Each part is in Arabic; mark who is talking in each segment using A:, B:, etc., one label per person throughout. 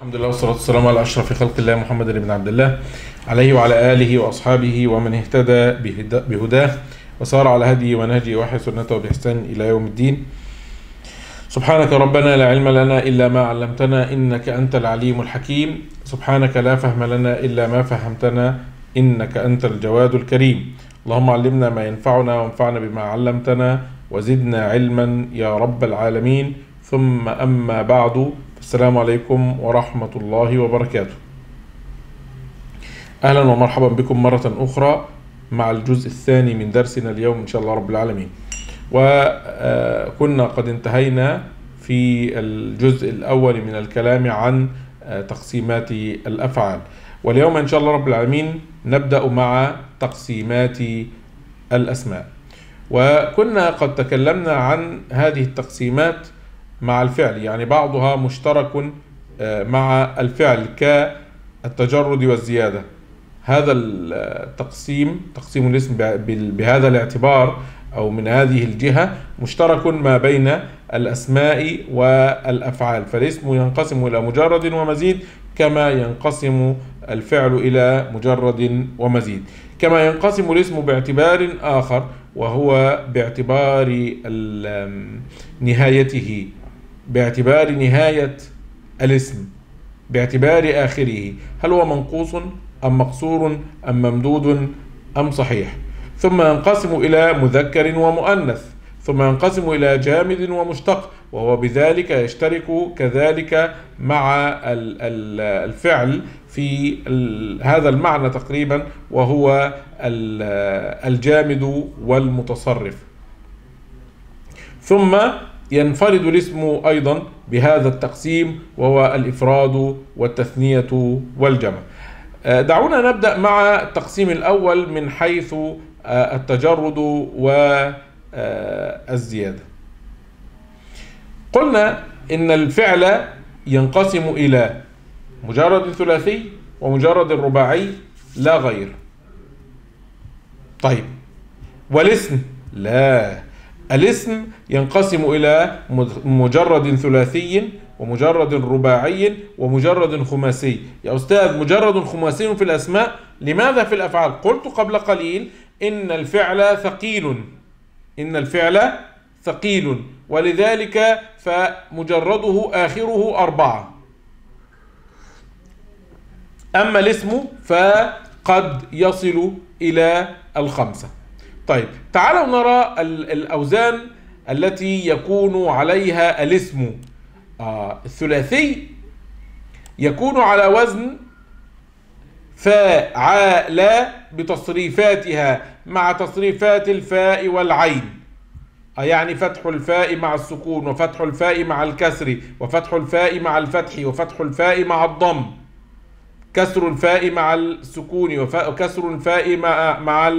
A: الحمد لله والصلاة والسلام على أشرف خلق الله محمد بن عبد الله عليه وعلى آله وأصحابه ومن اهتدى بهدا- بهداه وسار على هدي ونهجه وحي سنته بإحسان إلى يوم الدين. سبحانك ربنا لا علم لنا إلا ما علمتنا إنك أنت العليم الحكيم. سبحانك لا فهم لنا إلا ما فهمتنا إنك أنت الجواد الكريم. اللهم علمنا ما ينفعنا وانفعنا بما علمتنا وزدنا علما يا رب العالمين. ثم أما بعد السلام عليكم ورحمة الله وبركاته. أهلا ومرحبا بكم مرة أخرى مع الجزء الثاني من درسنا اليوم إن شاء الله رب العالمين. وكنا قد انتهينا في الجزء الأول من الكلام عن تقسيمات الأفعال. واليوم إن شاء الله رب العالمين نبدأ مع تقسيمات الأسماء. وكنا قد تكلمنا عن هذه التقسيمات مع الفعل يعني بعضها مشترك مع الفعل كالتجرد والزيادة. هذا التقسيم تقسيم الاسم بهذا الاعتبار أو من هذه الجهة مشترك ما بين الأسماء والأفعال فالاسم ينقسم إلى مجرد ومزيد كما ينقسم الفعل إلى مجرد ومزيد. كما ينقسم الاسم باعتبار آخر وهو باعتبار نهايته. باعتبار نهاية الاسم باعتبار آخره هل هو منقوص أم مقصور أم ممدود أم صحيح؟ ثم ينقسم إلى مذكر ومؤنث ثم ينقسم إلى جامد ومشتق وهو بذلك يشترك كذلك مع الفعل في هذا المعنى تقريبا وهو الجامد والمتصرف. ثم ينفرد الاسم أيضا بهذا التقسيم وهو الإفراد والتثنية والجمع. دعونا نبدأ مع التقسيم الأول من حيث التجرد والزيادة قلنا إن الفعل ينقسم إلى مجرد ثلاثي ومجرد رباعي لا غير. طيب. والاسم لا. الاسم ينقسم إلى مجرد ثلاثي ومجرد رباعي ومجرد خماسي. يا أستاذ مجرد خماسي في الأسماء لماذا في الأفعال؟ قلت قبل قليل إن الفعل ثقيل. إن الفعل ثقيل. ولذلك فمجرده آخره أربعة. أما الاسم فقد يصل إلى الخمسة. طيب تعالوا نرى الأوزان التي يكون عليها الاسم. آه الثلاثي يكون على وزن فعال بتصريفاتها مع تصريفات الفاء والعين. يعني فتح الفاء مع السكون وفتح الفاء مع الكسر وفتح الفاء مع الفتح وفتح الفاء مع الضم. كسر الفاء مع السكون وكسر الفاء مع مع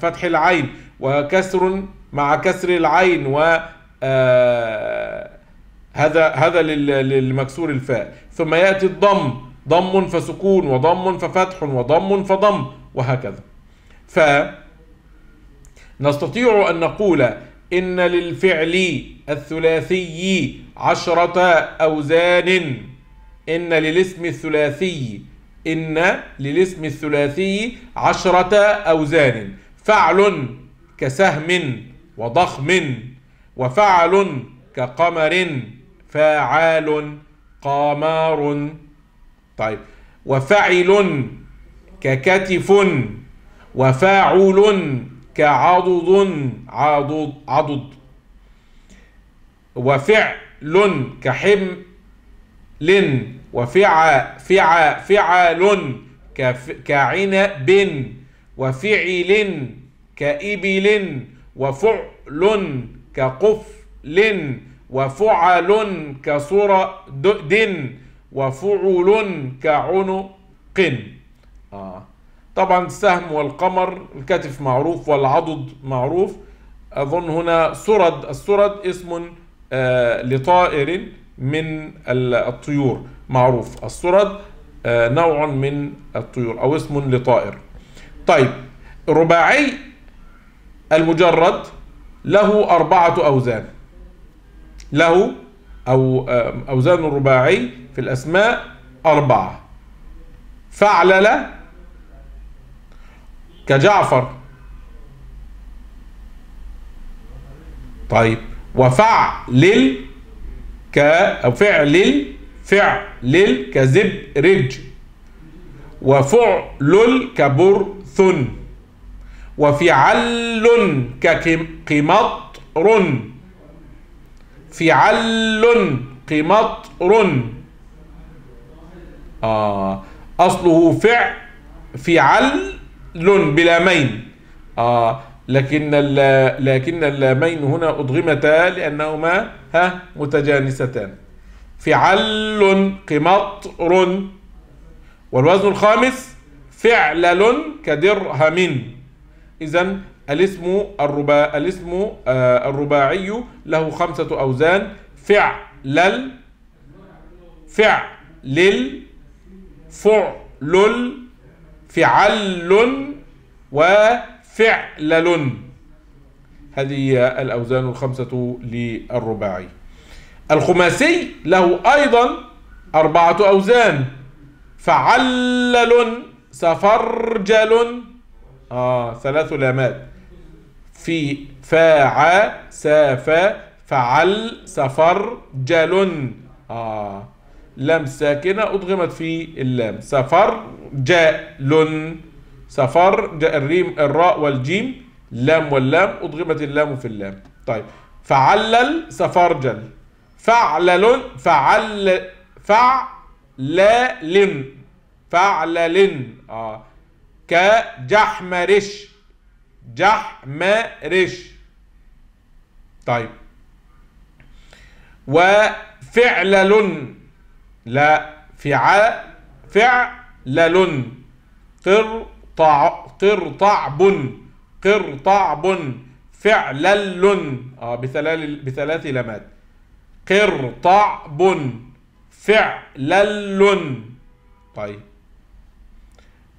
A: فتح العين وكسر مع كسر العين و هذا هذا للمكسور الفاء. ثم يأتي الضم ضم فسكون وضم ففتح وضم فضم وهكذا. ف نستطيع أن نقول إن للفعل الثلاثي عشرة أوزان إن للاسم الثلاثي إن للاسم الثلاثي عشرة أوزان. فعل كسهم وضخم وفعل كقمر فاعال قمار. طيب. وفعل ككتف وفاعل كعضد عضد عضد. وفعل كحمل وفع فع فعل كعنب وفعل كإبل وفعل كقفل وفعل كصرد وفعل كعنق. آه. طبعا السهم والقمر الكتف معروف والعضد معروف. أظن هنا سرد السرد اسم آه لطائر من الطيور. معروف. السرد نوع من الطيور أو اسم لطائر. طيب رباعي المجرد له أربعة أوزان. له أو أوزان الرباعي في الأسماء أربعة. فعلل كجعفر. طيب وفعلل ك أو فعلل فعلل كزبرج وفعلل كبرث وفعل كقمطر فعل قمطر آه أصله فع فعل بلامين آه لكن لكن اللامين هنا أضغمتا لأنهما ها متجانستان. فعل قمطر. والوزن الخامس فعلل كدرهم. إذا الاسم الربا الاسم آه الرباعي له خمسة أوزان. فعلل فعلل فعلل فعل وفعلل. هذه الأوزان الخمسة للرباعي. الخماسي له أيضا أربعة أوزان. فعلل سفرجل. آه ثلاث لامات. في فاع ساف فعل سفر جل آه لام ساكنة أدغمت في اللام. سفر جل سفر جاء الريم الراء والجيم. لام واللام أدغمت اللام في اللام. طيب. فعلل سفرجل. فعلل فعل فعلل فعلل. آه. كجحمرش جحمرش. طيب. وفعلل لا فع فعلل. قرطع قرطعب قرطعب فعلل. آه بثلاث بثلاث لمات قرطعب فعلل طيب.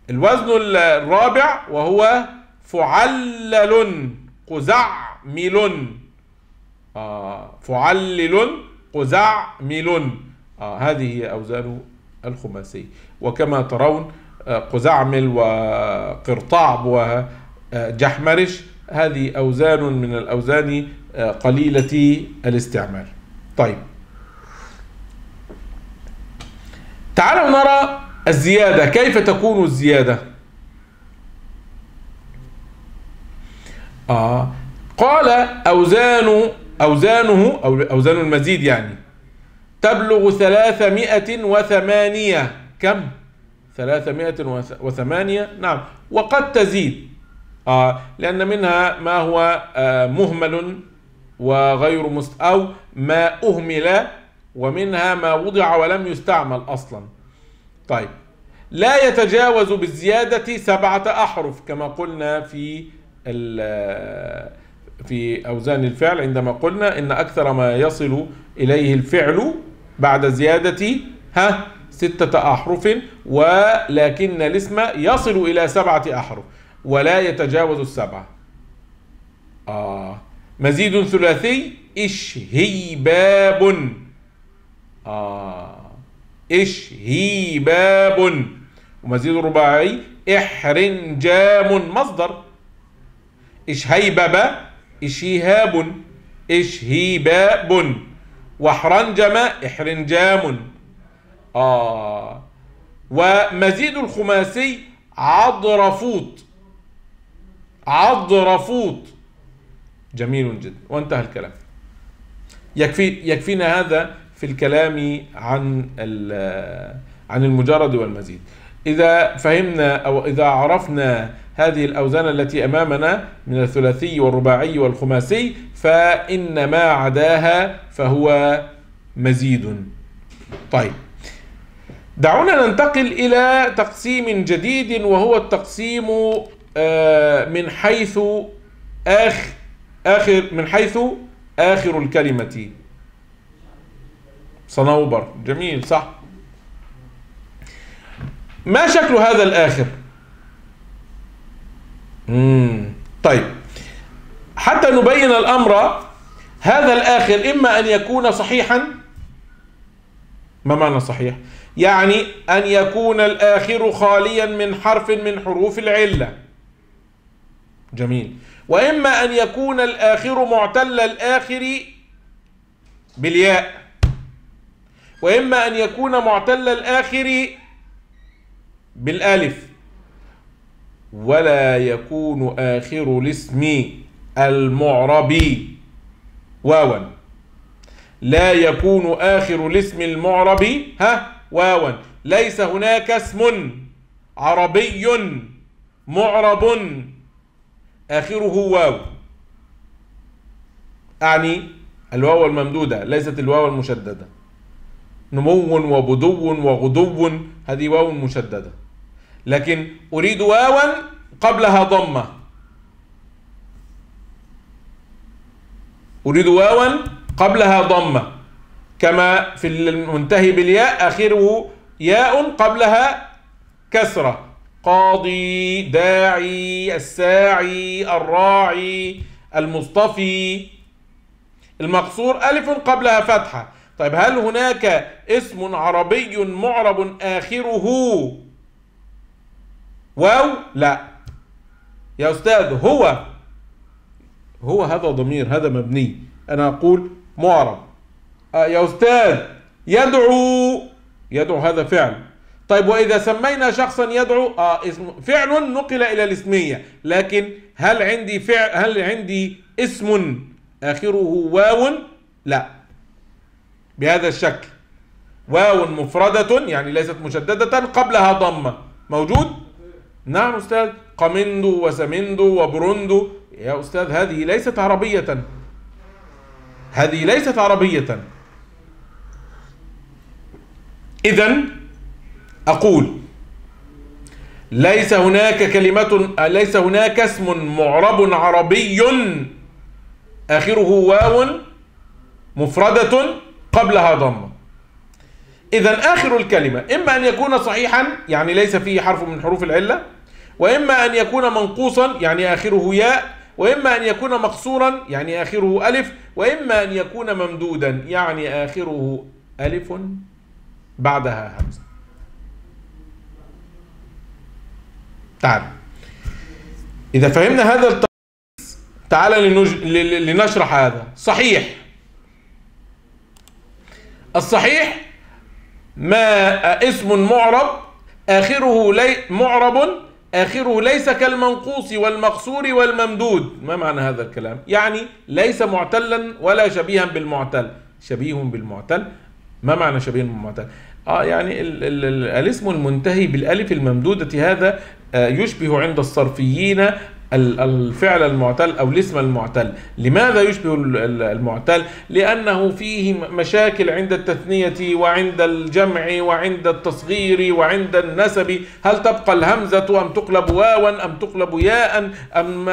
A: الوزن الرابع وهو فعلل قزعمل. آه فعلل قزعمل. آه هذه هي أوزان الخماسي. وكما ترون آه قزعمل وقرطعب وجحمرش هذه أوزان من الأوزان آه قليلة الاستعمال. طيب. تعالوا نرى الزيادة. كيف تكون الزيادة؟ آه. قال أوزان أوزانه أو أوزان المزيد يعني. تبلغ ثلاثمائة وثمانية. كم؟ ثلاثمائة وثمانية. نعم. وقد تزيد. آه. لأن منها ما هو آه مهمل وغير مست أو ما أهمل ومنها ما وضع ولم يستعمل أصلا. طيب. لا يتجاوز بالزيادة سبعة أحرف كما قلنا في في أوزان الفعل عندما قلنا إن أكثر ما يصل إليه الفعل بعد زيادة ها ستة أحرف ولكن الاسم يصل إلى سبعة أحرف ولا يتجاوز السبعة. آه. مزيد ثلاثي إشهيباب. آه. إشهيباب. ومزيد رباعي إحرنجام. مصدر. إشهيبب إشهاب إشهيباب. وحرنجم. إحرنجام. آه. ومزيد الخماسي عضرفوت. عضرفوت. جميل جدا. وانتهى الكلام. يكفي يكفينا هذا في الكلام عن عن المجرد والمزيد. إذا فهمنا أو إذا عرفنا هذه الأوزان التي أمامنا من الثلاثي والرباعي والخماسي فإن ما عداها فهو مزيد. طيب. دعونا ننتقل إلى تقسيم جديد وهو التقسيم من حيث آخر آخر من حيث آخر الكلمة. صنوبر جميل صح. ما شكل هذا الآخر؟ مم. طيب. حتى نبين الأمر هذا الآخر إما أن يكون صحيحا ما معنى صحيح؟ يعني أن يكون الآخر خاليا من حرف من حروف العلة. جميل. وإما أن يكون الآخر معتل الآخر بالياء. وإما أن يكون معتل الآخر بالألف. ولا يكون آخر الاسم المعرب واوا. لا يكون آخر الاسم المعرب ها واوا. ليس هناك اسم عربي معرب آخره واو. أعني الواو الممدودة ليست الواو المشددة. نمو وبدو وغدو هذه واو مشددة. لكن أريد واوا قبلها ضمة. أريد واوا قبلها ضمة. كما في المنتهي بالياء آخره ياء قبلها كسرة. قاضي داعي الساعي الراعي المصطفي. المقصور ألف قبلها فتحة. طيب هل هناك اسم عربي معرب آخره؟ واو لا. يا أستاذ هو هو هذا ضمير هذا مبني. أنا أقول معرب. آه يا أستاذ يدعو يدعو هذا فعل. طيب وإذا سمينا شخصا يدعو آه اسم فعل نقل إلى الاسمية. لكن هل عندي فعل هل عندي اسم آخره واو؟ لا. بهذا الشكل. واو مفردة يعني ليست مشددة قبلها ضمة موجود؟ نعم أستاذ. قمندو وسمندو وبرندو يا أستاذ هذه ليست عربية. هذه ليست عربية. إذا أقول ليس هناك كلمة ليس هناك اسم معرب عربي آخره واو مفردة قبلها ضمة إذا آخر الكلمة إما أن يكون صحيحا يعني ليس فيه حرف من حروف العلة وإما أن يكون منقوصا يعني آخره ياء وإما أن يكون مقصورا يعني آخره ألف وإما أن يكون ممدودا يعني آخره ألف بعدها همزة. تعال. إذا فهمنا هذا التقييس تعال لنج... لنشرح هذا. صحيح. الصحيح ما اسم معرب آخره لي معرب آخره ليس كالمنقوص والمقصور والممدود. ما معنى هذا الكلام؟ يعني ليس معتلا ولا شبيها بالمعتل. شبيه بالمعتل. ما معنى شبيه بالمعتل؟ آه يعني ال ال ال الاسم المنتهي بالالف الممدودة هذا آه يشبه عند الصرفيين الفعل المعتل أو الاسم المعتل. لماذا يشبه المعتل؟ لأنه فيه مشاكل عند التثنية وعند الجمع وعند التصغير وعند النسب. هل تبقى الهمزة أم تقلب واوا أم تقلب ياء؟ أم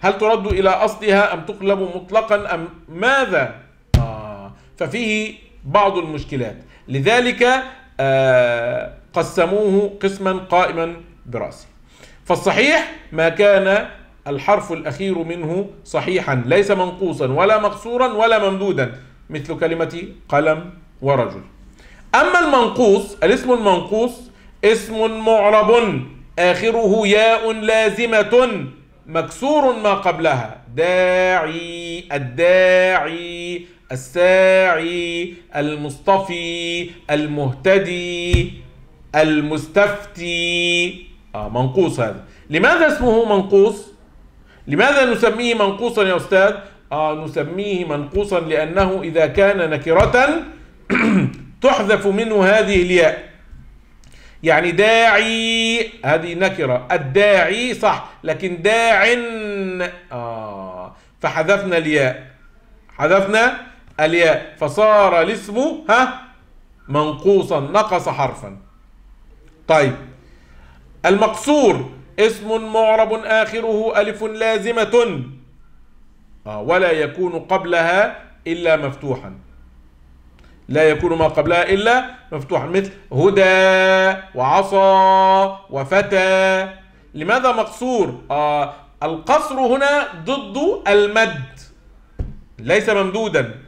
A: هل ترد إلى أصلها أم تقلب مطلقا؟ أم ماذا؟ آه ففيه بعض المشكلات. لذلك آه قسموه قسما قائما براسه فالصحيح ما كان الحرف الأخير منه صحيحا ليس منقوصا ولا مقصورا ولا ممدودا مثل كلمة قلم ورجل. أما المنقوص الاسم المنقوص اسم معرب آخره ياء لازمة مكسور ما قبلها. داعي الداعي. الساعي المصطفي المهتدي المستفتي. آه منقوص هذا. لماذا اسمه منقوص؟ لماذا نسميه منقوصا يا أستاذ؟ آه نسميه منقوصا لأنه إذا كان نكرة تحذف منه هذه الياء. يعني داعي هذه نكرة. الداعي صح لكن داع آه فحذفنا الياء. حذفنا الياء. فصار الاسم ها منقوصا نقص حرفا. طيب. المقصور اسم معرب آخره ألف لازمة. آه ولا يكون قبلها إلا مفتوحا. لا يكون ما قبلها إلا مفتوحا مثل هدى وعصى وفتى. لماذا مقصور؟ آه القصر هنا ضد المد ليس ممدودا.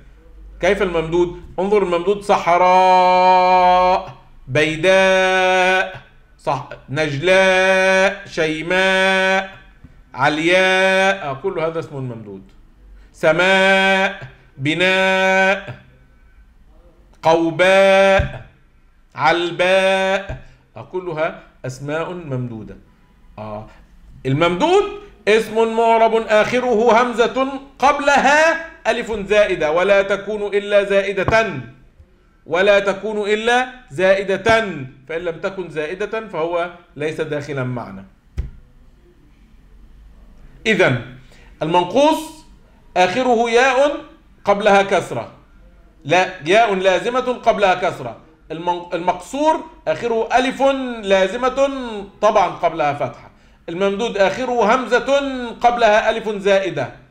A: كيف الممدود؟ انظر الممدود صحراء بيداء صح نجلاء شيماء علياء. آه، كل هذا اسم ممدود سماء بناء قوباء علباء. آه، كلها أسماء ممدودة. آه. الممدود اسم معرب آخره همزة قبلها ألف زائدة ولا تكون إلا زائدة. ولا تكون إلا زائدة. فإن لم تكن زائدة فهو ليس داخلا معنا. اذا المنقوص آخره ياء قبلها كسرة. لا ياء لازمة قبلها كسرة. المقصور آخره ألف لازمة طبعا قبلها فتحة. الممدود آخره همزة قبلها ألف زائدة.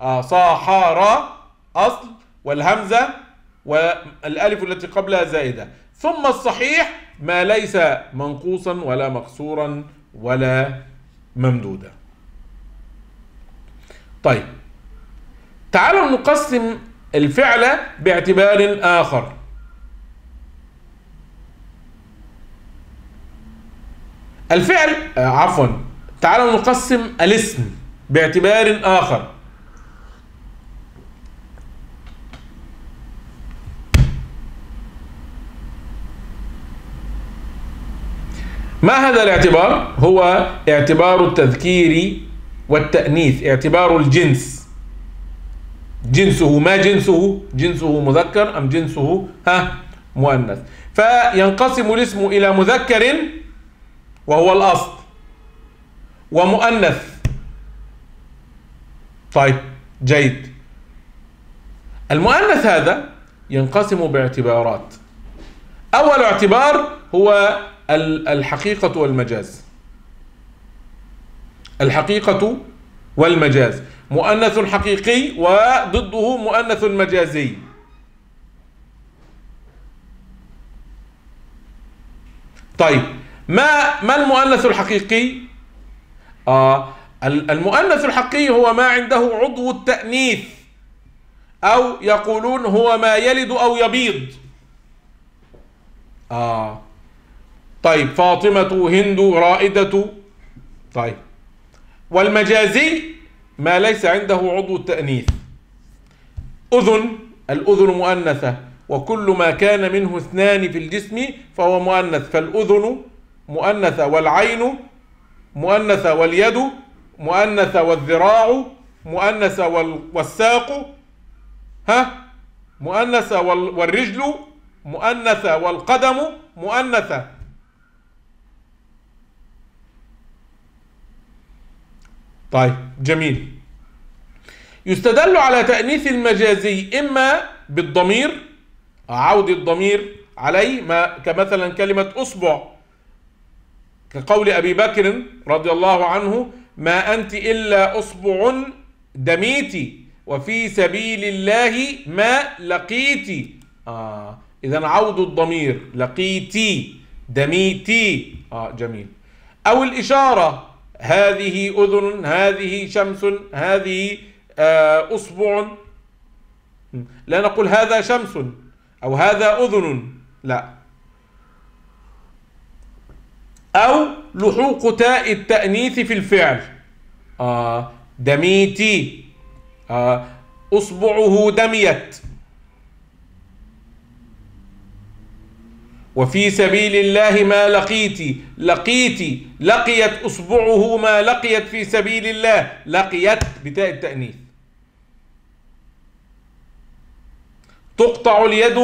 A: آه صاحار أصل والهمزة والألف التي قبلها زائدة. ثم الصحيح ما ليس منقوصا ولا مقصورا ولا ممدودا. طيب. تعالوا نقسم الفعل باعتبار آخر. الفعل آه عفوا تعالوا نقسم الاسم باعتبار آخر. ما هذا الاعتبار؟ هو اعتبار التذكير والتأنيث اعتبار الجنس. جنسه ما جنسه؟ جنسه مذكر أم جنسه؟ ها مؤنث. فينقسم الاسم إلى مذكر وهو الأصل ومؤنث. طيب جيد. المؤنث هذا ينقسم باعتبارات. أول اعتبار هو الحقيقة والمجاز. الحقيقة والمجاز. مؤنث حقيقي وضده مؤنث مجازي. طيب ما ما المؤنث الحقيقي؟ آه المؤنث الحقيقي هو ما عنده عضو التأنيث أو يقولون هو ما يلد أو يبيض. آه. طيب فاطمة هند رائدة. طيب. والمجازي ما ليس عنده عضو التأنيث. أذن الأذن مؤنثة وكل ما كان منه اثنان في الجسم فهو مؤنث. فالأذن مؤنثة والعين مؤنثة واليد مؤنثة والذراع مؤنثة والساق ها؟ مؤنثة والرجل مؤنثة والقدم مؤنثة. طيب جميل. يستدل على تأنيث المجازي إما بالضمير عود الضمير عليه ما كمثلا كلمة أصبع كقول أبي بكر رضي الله عنه ما أنت إلا أصبع دميتي وفي سبيل الله ما لقيتي آه إذا عود الضمير لقيتي دميتي. آه جميل. أو الإشارة هذه أذن هذه شمس هذه آه، أصبع. لا نقول هذا شمس أو هذا أذن لا. أو لحوق تاء التأنيث في الفعل. آه دميتي. آه أصبعه دميت. وفي سبيل الله ما لقيت لقيت لقيت اصبعه ما لقيت في سبيل الله لقيت بتاء التأنيث. تقطع اليد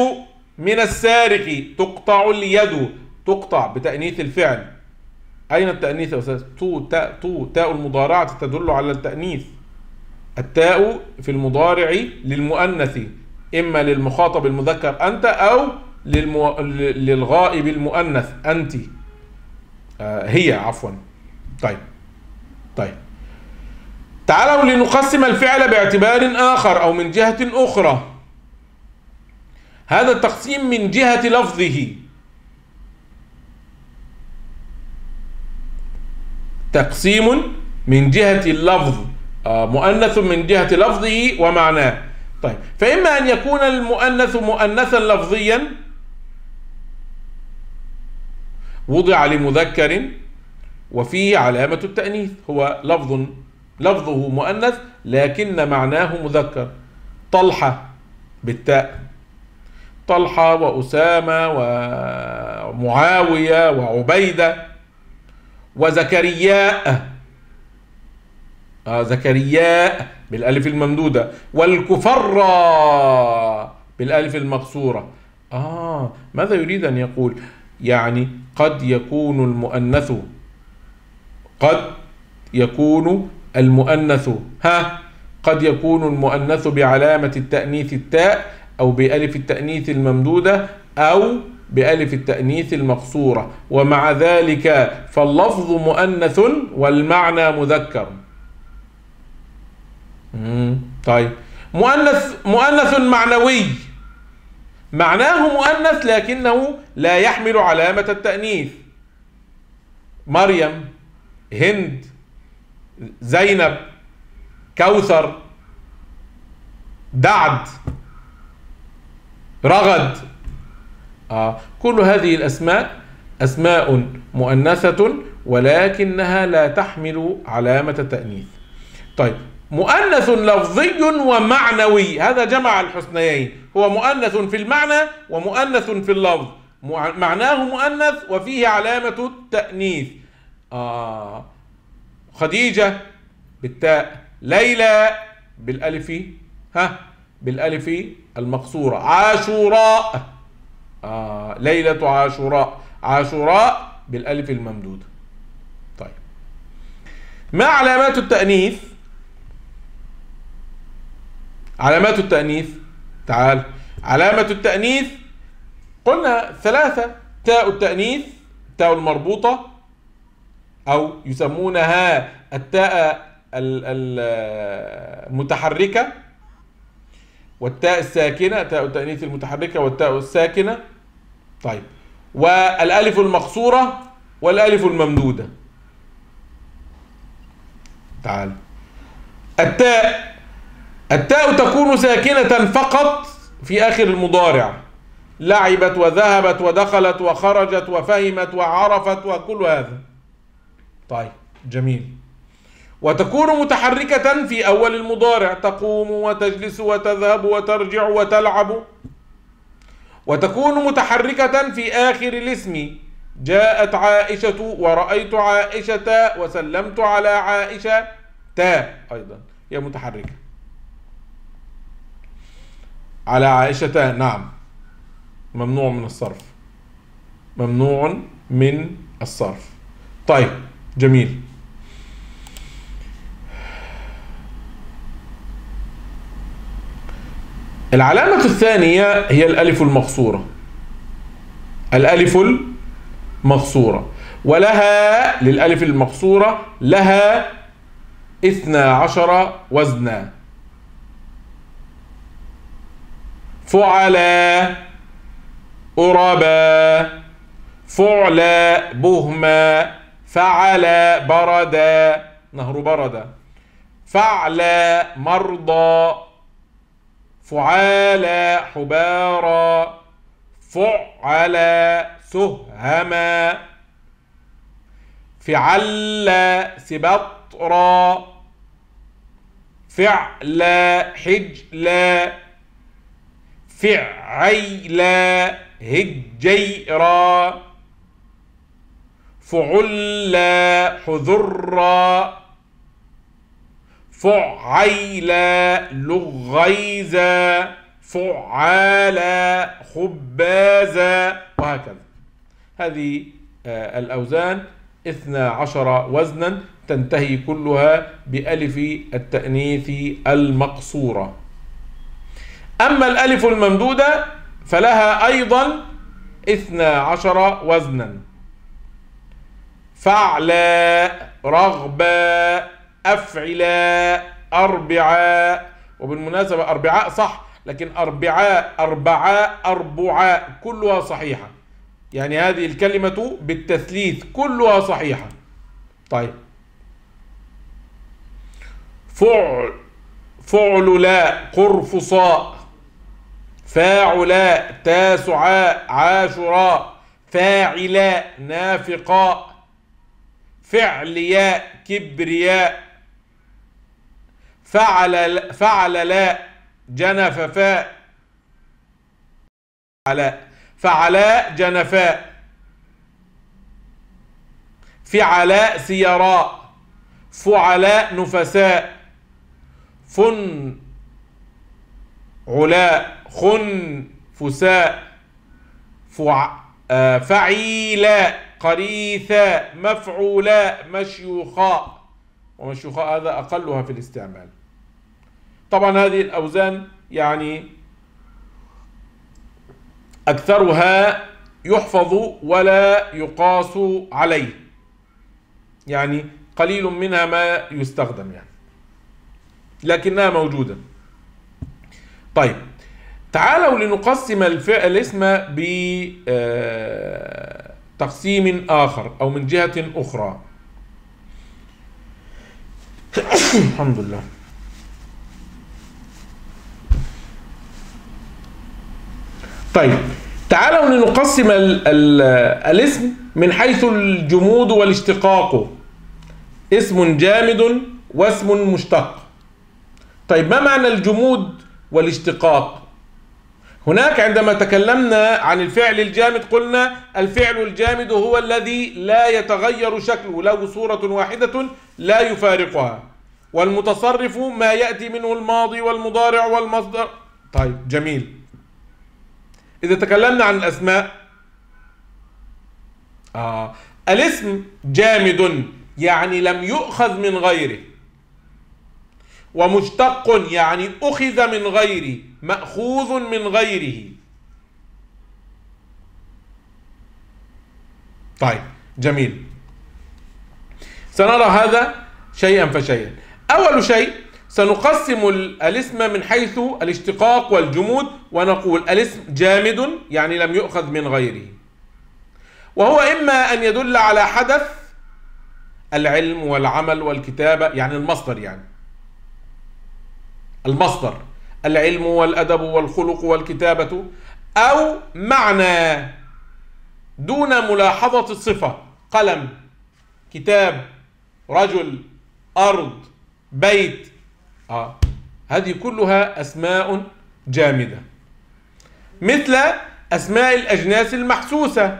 A: من السارق تقطع اليد تقطع بتأنيث الفعل. أين التأنيث يا أستاذ؟ تو تاء تو تاء المضارعة تدل على التأنيث. التاء في المضارع للمؤنث إما للمخاطب المذكر أنت أو للمو... للغائب المؤنث. أنت. آه هي عفوا. طيب. طيب. تعالوا لنقسم الفعل باعتبار آخر أو من جهة أخرى. هذا التقسيم من جهة لفظه. تقسيم من جهة اللفظ. آه مؤنث من جهة لفظه ومعناه. طيب. فإما أن يكون المؤنث مؤنثا لفظيا وضع لمذكر وفيه علامة التأنيث. هو لفظ لفظه مؤنث لكن معناه مذكر. طلحة بالتاء. طلحة وأسامة ومعاوية وعبيدة وزكرياء. آه زكرياء بالألف الممدودة. والكفرة بالألف المقصورة. آه ماذا يريد أن يقول؟ يعني قد يكون المؤنث. قد يكون المؤنث. ها قد يكون المؤنث بعلامة التأنيث التاء أو بألف التأنيث الممدودة أو بألف التأنيث المقصورة. ومع ذلك فاللفظ مؤنث والمعنى مذكر. طيب. مؤنث مؤنث معنوي. معناه مؤنث لكنه لا يحمل علامة التأنيث مريم هند زينب كوثر دعد رغد آه. كل هذه الأسماء أسماء مؤنثة ولكنها لا تحمل علامة التأنيث طيب مؤنث لفظي ومعنوي. هذا جمع الحسنيين. هو مؤنث في المعنى ومؤنث في اللفظ. معناه مؤنث وفيه علامة التأنيث. آه. خديجة بالتاء. ليلى بالألف. ها؟ بالألف المقصورة. عاشوراء. آه. ليلة عاشوراء. عاشوراء بالألف الممدودة. طيب. ما علامات التأنيث؟ علامات التأنيث. تعال. علامة التأنيث. قلنا ثلاثة. تاء التأنيث تاء المربوطة أو يسمونها التاء المتحركة والتاء الساكنة تاء التأنيث المتحركة والتاء الساكنة. طيب. والألف المقصورة والألف الممدودة. تعال. التاء التاء تكون ساكنة فقط في آخر المضارع. لعبت وذهبت ودخلت وخرجت وفهمت وعرفت وكل هذا. طيب جميل. وتكون متحركة في أول المضارع. تقوم وتجلس وتذهب وترجع وتلعب. وتكون متحركة في آخر الاسم. جاءت عائشة ورأيت عائشة وسلمت على عائشة. تا أيضا. هي متحركة. على عائشة نعم. ممنوع من الصرف. ممنوع من الصرف. طيب جميل. العلامة الثانية هي الألف المقصورة. الألف المقصورة. ولها للألف المقصورة لها اثنا عشر وزنا. فعلا أربا فعلا بهما فعل بردا نهر بردا فعل مرضى فعال حبارا فعل سهما فعل سبطرا فعل حجلا فعيل هجيرا فعل حذرا فعيلا لغيزا فعالا خبازا وهكذا. هذه آه، الأوزان اثنا عشر وزنا تنتهي كلها بألف التأنيث المقصورة. أما الألف الممدودة فلها أيضا اثنا عشر وزنا. فعلا رغبا أفعلاء أربعاء وبالمناسبة أربعاء صح لكن أربعاء أربعاء أربعاء كلها صحيحة. يعني هذه الكلمة بالتثليث كلها صحيحة. طيب. فعل فعل لا قرفصاء فاعلاء تاسعاء عاشراء فاعلاء نافقاء فعلياء كبرياء فعل فعل لا جنففاء فعلاء فعلاء جنفاء فعلاء سيراء فعلاء نفساء فن علاء خن فساء فع آه، فعيلاء قريثاء مفعولاء مشيوخاء ومشيوخاء هذا أقلها في الاستعمال. طبعا هذه الأوزان يعني أكثرها يحفظ ولا يقاس عليه. يعني قليل منها ما يستخدم يعني. لكنها موجودة. طيب. تعالوا لنقسم الفعل الاسم بتقسيم آخر أو من جهة أخرى. الحمد لله. طيب تعالوا لنقسم ال ال الاسم من حيث الجمود والاشتقاق. اسم جامد واسم مشتق. طيب ما معنى الجمود والاشتقاق؟ هناك عندما تكلمنا عن الفعل الجامد قلنا الفعل الجامد هو الذي لا يتغير شكله له صورة واحدة لا يفارقها. والمتصرف ما يأتي منه الماضي والمضارع والمصدر. طيب جميل. إذا تكلمنا عن الأسماء آه. الاسم جامد يعني لم يؤخذ من غيره. ومشتق يعني أخذ من غيره مأخوذ من غيره. طيب جميل. سنرى هذا شيئا فشيئا. أول شيء سنقسم الاسم من حيث الاشتقاق والجمود ونقول الاسم جامد يعني لم يؤخذ من غيره. وهو إما أن يدل على حدث العلم والعمل والكتابة يعني المصدر يعني. المصدر العلم والأدب والخلق والكتابة أو معنى دون ملاحظة الصفة قلم كتاب رجل أرض بيت آه. هذه كلها أسماء جامدة مثل أسماء الأجناس المحسوسة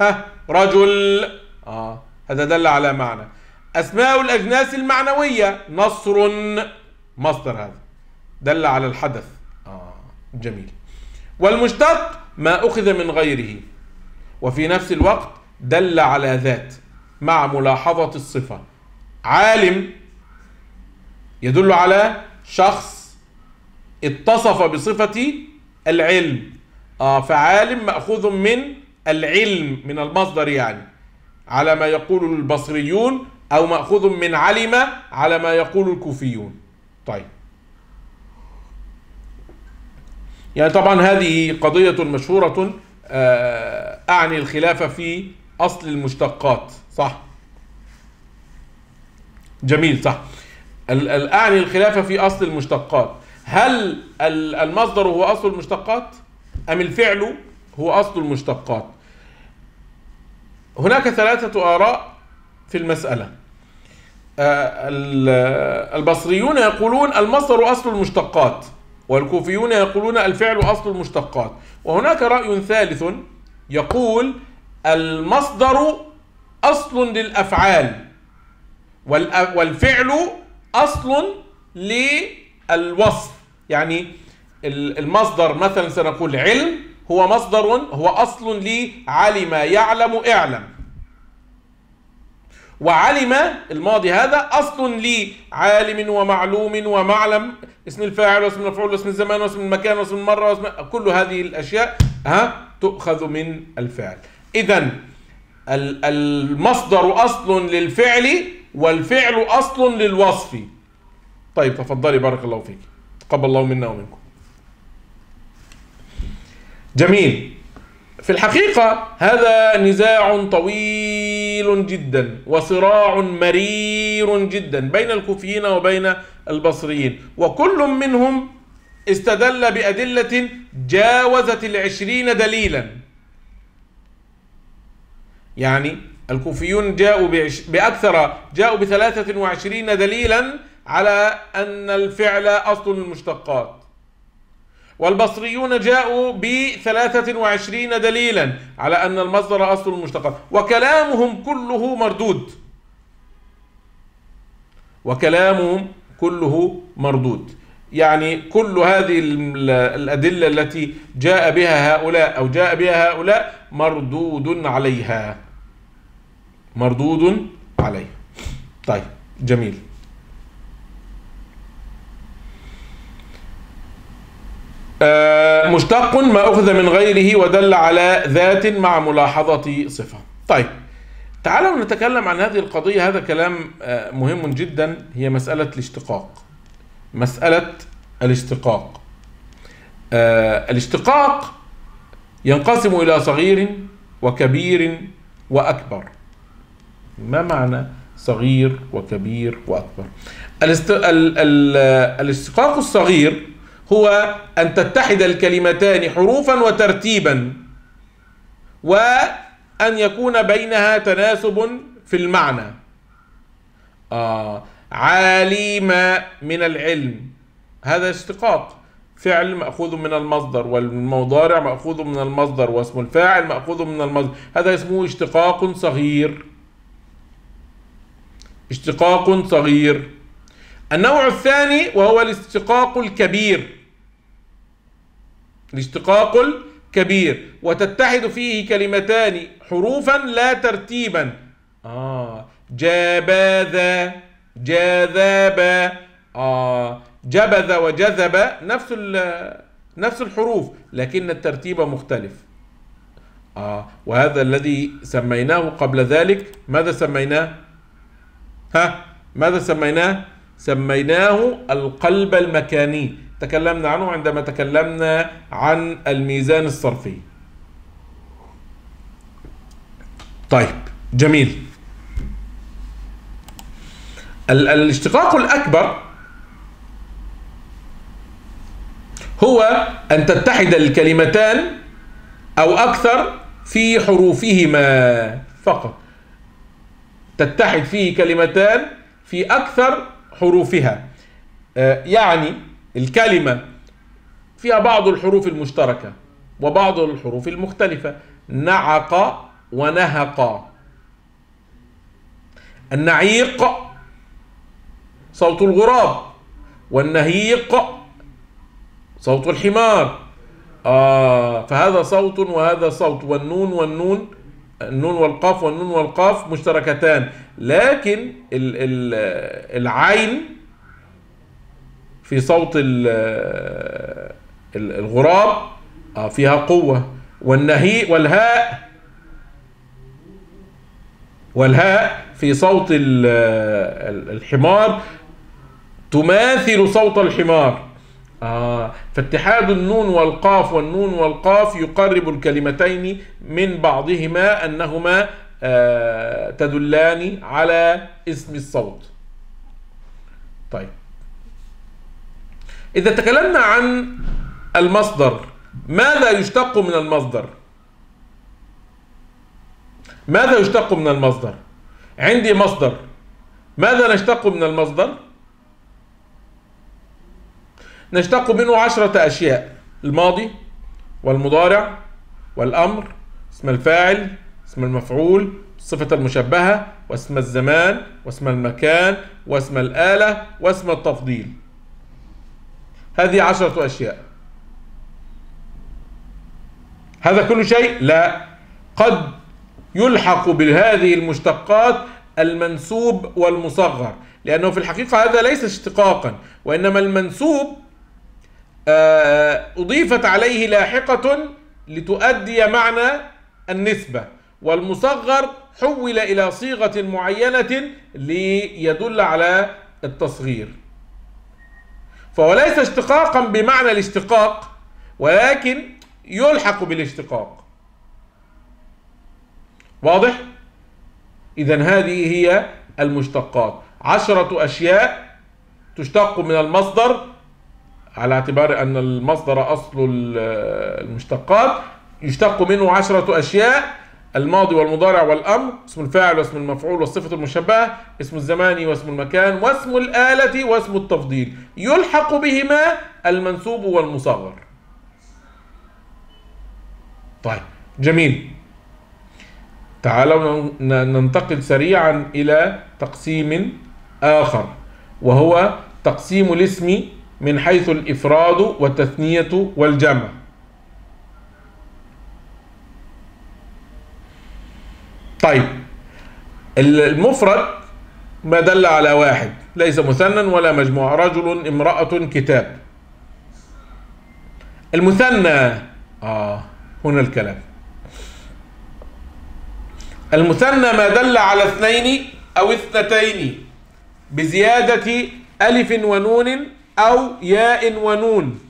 A: ها رجل آه. هذا دل على معنى أسماء الأجناس المعنوية نصر مصدر هذا دل على الحدث. آه. جميل. والمشتق ما أخذ من غيره وفي نفس الوقت دل على ذات مع ملاحظة الصفة. عالم يدل على شخص اتصف بصفة العلم. آه فعالم مأخوذ من العلم من المصدر يعني. على ما يقول البصريون أو مأخوذ من علم على ما يقول الكوفيون. طيب. يعني طبعا هذه قضية مشهورة آه، أعني الخلاف في أصل المشتقات صح؟ جميل صح. أعني الخلاف في أصل المشتقات. هل المصدر هو أصل المشتقات أم الفعل هو أصل المشتقات؟ هناك ثلاثة آراء في المسألة. آه، البصريون يقولون المصدر أصل المشتقات. والكوفيون يقولون الفعل أصل المشتقات. وهناك رأي ثالث يقول المصدر أصل للأفعال والفعل أصل للوصف. يعني المصدر مثلا سنقول علم هو مصدر هو أصل لعلم يعلم اعلم. وعلم الماضي هذا أصل لعالم ومعلوم ومعلم اسم الفاعل واسم المفعول واسم الزمان واسم المكان واسم المرة واسم كل هذه الأشياء ها تؤخذ من الفعل. إذا المصدر أصل للفعل والفعل أصل للوصف. طيب تفضلي بارك الله فيك. تقبل الله منا ومنكم. جميل. في الحقيقة هذا نزاع طويل. جدا وصراع مرير جدا بين الكوفيين وبين البصريين. وكل منهم استدل بأدلة جاوزت العشرين دليلا. يعني الكوفيون جاءوا بأكثر جاءوا بثلاثة وعشرين دليلا على أن الفعل أصل المشتقات. والبصريون جاءوا بثلاثة وعشرين دليلا على أن المصدر أصل المشتقات وكلامهم كله مردود. وكلامهم كله مردود. يعني كل هذه الأدلة التي جاء بها هؤلاء أو جاء بها هؤلاء مردود عليها. مردود عليها. طيب جميل. مشتق ما أخذ من غيره ودل على ذات مع ملاحظة صفة. طيب تعالوا نتكلم عن هذه القضية. هذا كلام آه، مهم جدا. هي مسألة الاشتقاق. مسألة الاشتقاق. آه، الاشتقاق ينقسم إلى صغير وكبير وأكبر. ما معنى صغير وكبير وأكبر؟ الاشتقاق الصغير هو أن تتحد الكلمتان حروفا وترتيبا وأن يكون بينها تناسب في المعنى. آه عالم من العلم. هذا اشتقاق. فعل مأخوذ من المصدر والمضارع مأخوذ من المصدر واسم الفاعل مأخوذ من المصدر. هذا اسمه اشتقاق صغير. اشتقاق صغير. النوع الثاني وهو الاشتقاق الكبير. الاشتقاق الكبير وتتحد فيه كلمتان حروفا لا ترتيبا. آه جابذا جاذب آه جبذ وجذب نفس نفس الحروف لكن الترتيب مختلف. آه وهذا الذي سميناه قبل ذلك ماذا سميناه؟ ها ماذا سميناه؟ سميناه القلب المكاني. تكلمنا عنه عندما تكلمنا عن الميزان الصرفي. طيب جميل. الاشتقاق الأكبر هو أن تتحد الكلمتان أو أكثر في حروفهما فقط. تتحد فيه كلمتان في أكثر حروفها. آه، يعني الكلمة فيها بعض الحروف المشتركة وبعض الحروف المختلفة. نعق ونهق. النعيق صوت الغراب والنهيق صوت الحمار. آه فهذا صوت وهذا صوت والنون والنون النون والقاف والنون والقاف مشتركتان. لكن ال ال العين في صوت الغراب آه، فيها قوة. والنهي والهاء والهاء في صوت الحمار تماثل صوت الحمار. آه فاتحاد النون والقاف والنون والقاف يقرب الكلمتين من بعضهما أنهما آه تدلان على اسم الصوت. طيب. إذا تكلمنا عن المصدر ماذا يشتق من المصدر؟ ماذا يشتق من المصدر؟ عندي مصدر. ماذا نشتق من المصدر؟ نشتق منه عشرة أشياء الماضي والمضارع والأمر اسم الفاعل اسم المفعول الصفة المشبهة واسم الزمان واسم المكان واسم الآلة واسم التفضيل. هذه عشرة أشياء. هذا كل شيء؟ لا. قد يلحق بهذه المشتقات المنسوب والمصغر لأنه في الحقيقة هذا ليس اشتقاقا وإنما المنسوب آه، أضيفت عليه لاحقة لتؤدي معنى النسبة والمصغر حول إلى صيغة معينة ليدل على التصغير. فهو ليس اشتقاقا بمعنى الاشتقاق ولكن يلحق بالاشتقاق واضح؟ إذا هذه هي المشتقات عشرة أشياء تشتق من المصدر على اعتبار أن المصدر أصل المشتقات يشتق منه عشرة أشياء الماضي والمضارع والأمر اسم الفاعل واسم المفعول والصفة المشبهة اسم الزمان واسم المكان واسم الآلة واسم التفضيل. يلحق بهما المنسوب والمصغر. طيب جميل. تعالوا ننتقل سريعا إلى تقسيم آخر وهو تقسيم الاسم من حيث الإفراد والتثنية والجمع. طيب. المفرد ما دل على واحد ليس مثنى ولا مجموعة رجل امرأة كتاب. المثنى آه هنا الكلام. المثنى ما دل على اثنين أو اثنتين بزيادة ألف ونون أو ياء ونون.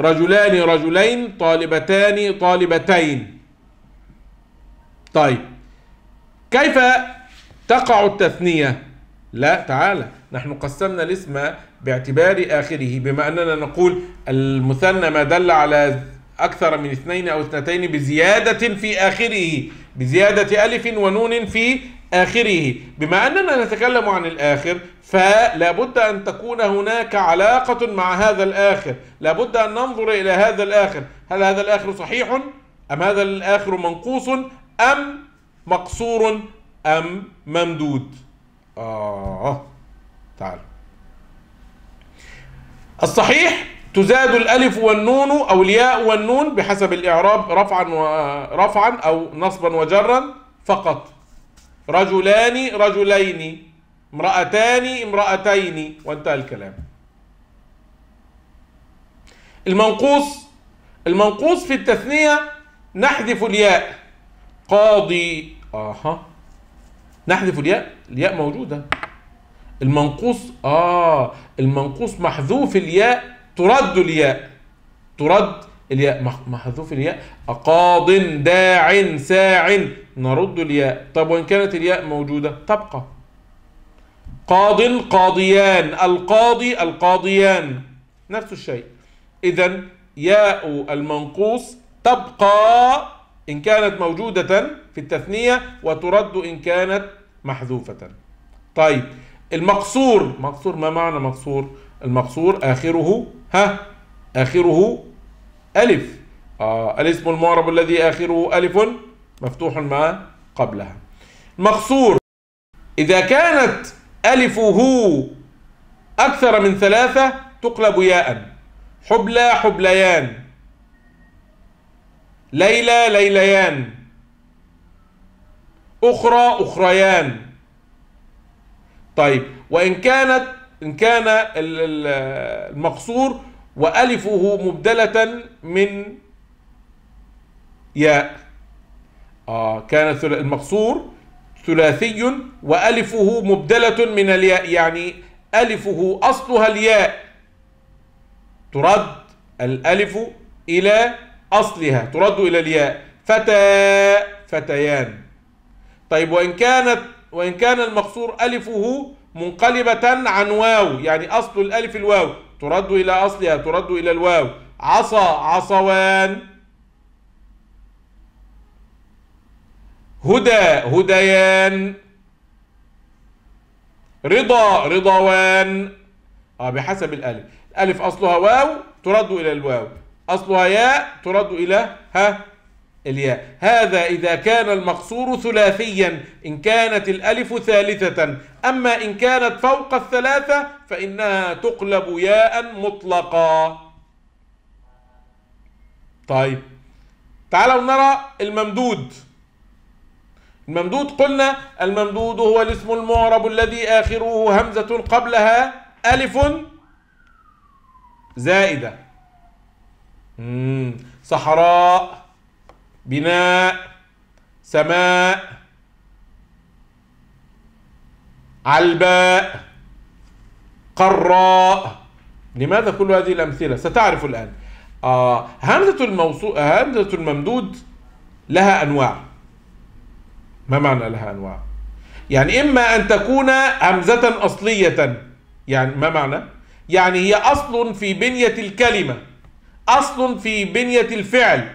A: رجلان رجلين طالبتان طالبتين. طيب. كيف تقع التثنية؟ لا تعالى نحن قسمنا الاسم باعتبار آخره بما أننا نقول المثنى ما دل على أكثر من اثنين أو اثنتين بزيادة في آخره بزيادة ألف ونون في آخره. بما أننا نتكلم عن الآخر فلا بد أن تكون هناك علاقة مع هذا الآخر. لا بد أن ننظر إلى هذا الآخر. هل هذا الآخر صحيح أم هذا الآخر منقوص أم مقصور أم ممدود. آه. تعال. الصحيح تزاد الألف والنون أو الياء والنون بحسب الإعراب رفعا ورفعا أو نصبا وجرا فقط. رجلان رجلين. امرأتان امرأتين. وانتهى الكلام. المنقوص المنقوص في التثنية نحذف الياء. قاضي. آها. نحذف الياء. الياء موجودة. المنقوص آه. المنقوص محذوف الياء. ترد الياء. ترد الياء. محذوف الياء. قاض داع ساع. نرد الياء. طب وإن كانت الياء موجودة؟ تبقى. قاض قاضيان. القاضي القاضيان. نفس الشيء. إذا ياء المنقوص تبقى إن كانت موجودة في التثنية وترد إن كانت محذوفة. طيب المقصور مقصور ما معنى مقصور؟ المقصور آخره ها آخره ألف. آه الاسم المعرب الذي آخره ألف مفتوح ما قبلها. مقصور إذا كانت ألفه أكثر من ثلاثة تقلب ياء حبلى حبليان. ليلى ليليان. أخرى أخريان. طيب وإن كانت إن كان المقصور وألفه مبدلة من ياء. آه كان المقصور ثلاثي وألفه مبدلة من الياء يعني ألفه أصلها الياء. ترد الألف إلى أصلها ترد إلى الياء. فتى فتيان. طيب وإن كانت وإن كان المقصور ألفه منقلبة عن واو يعني أصل الألف الواو ترد إلى أصلها ترد إلى الواو. عصا عصوان. هدى هديان. رضا رضوان. آه بحسب الألف. الألف أصلها واو ترد إلى الواو. أصلها ياء ترد إلى ها الياء. هذا إذا كان المقصور ثلاثيا إن كانت الألف ثالثة. أما إن كانت فوق الثلاثة فإنها تقلب ياء مطلقا. طيب. تعالوا نرى الممدود. الممدود قلنا الممدود هو الاسم المعرب الذي آخره همزة قبلها ألف زائدة. صحراء بناء سماء علباء قراء. لماذا كل هذه الأمثلة؟ ستعرف الآن. آه همزة الموصول همزة الممدود لها أنواع. ما معنى لها أنواع؟ يعني إما أن تكون همزة أصلية يعني ما معنى؟ يعني هي أصل في بنية الكلمة. أصل في بنية الفعل.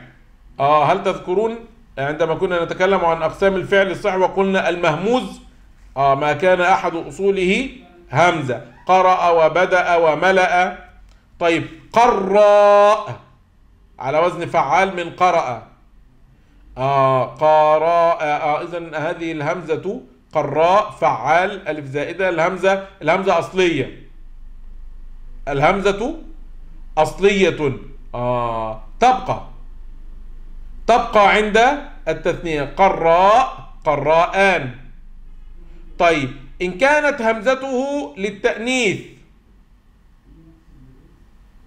A: آه هل تذكرون؟ عندما كنا نتكلم عن أقسام الفعل الصحيح وقلنا المهموز آه ما كان أحد أصوله همزة. قرأ وبدأ وملأ. طيب قراء على وزن فعال من قرأ. آه قراء آه إذا هذه الهمزة قراء فعال ألف زائدة. الهمزة الهمزة أصلية. الهمزة أصلية. آه. تبقى. تبقى عند التثنية. قراء. قراءان. طيب. إن كانت همزته للتأنيث.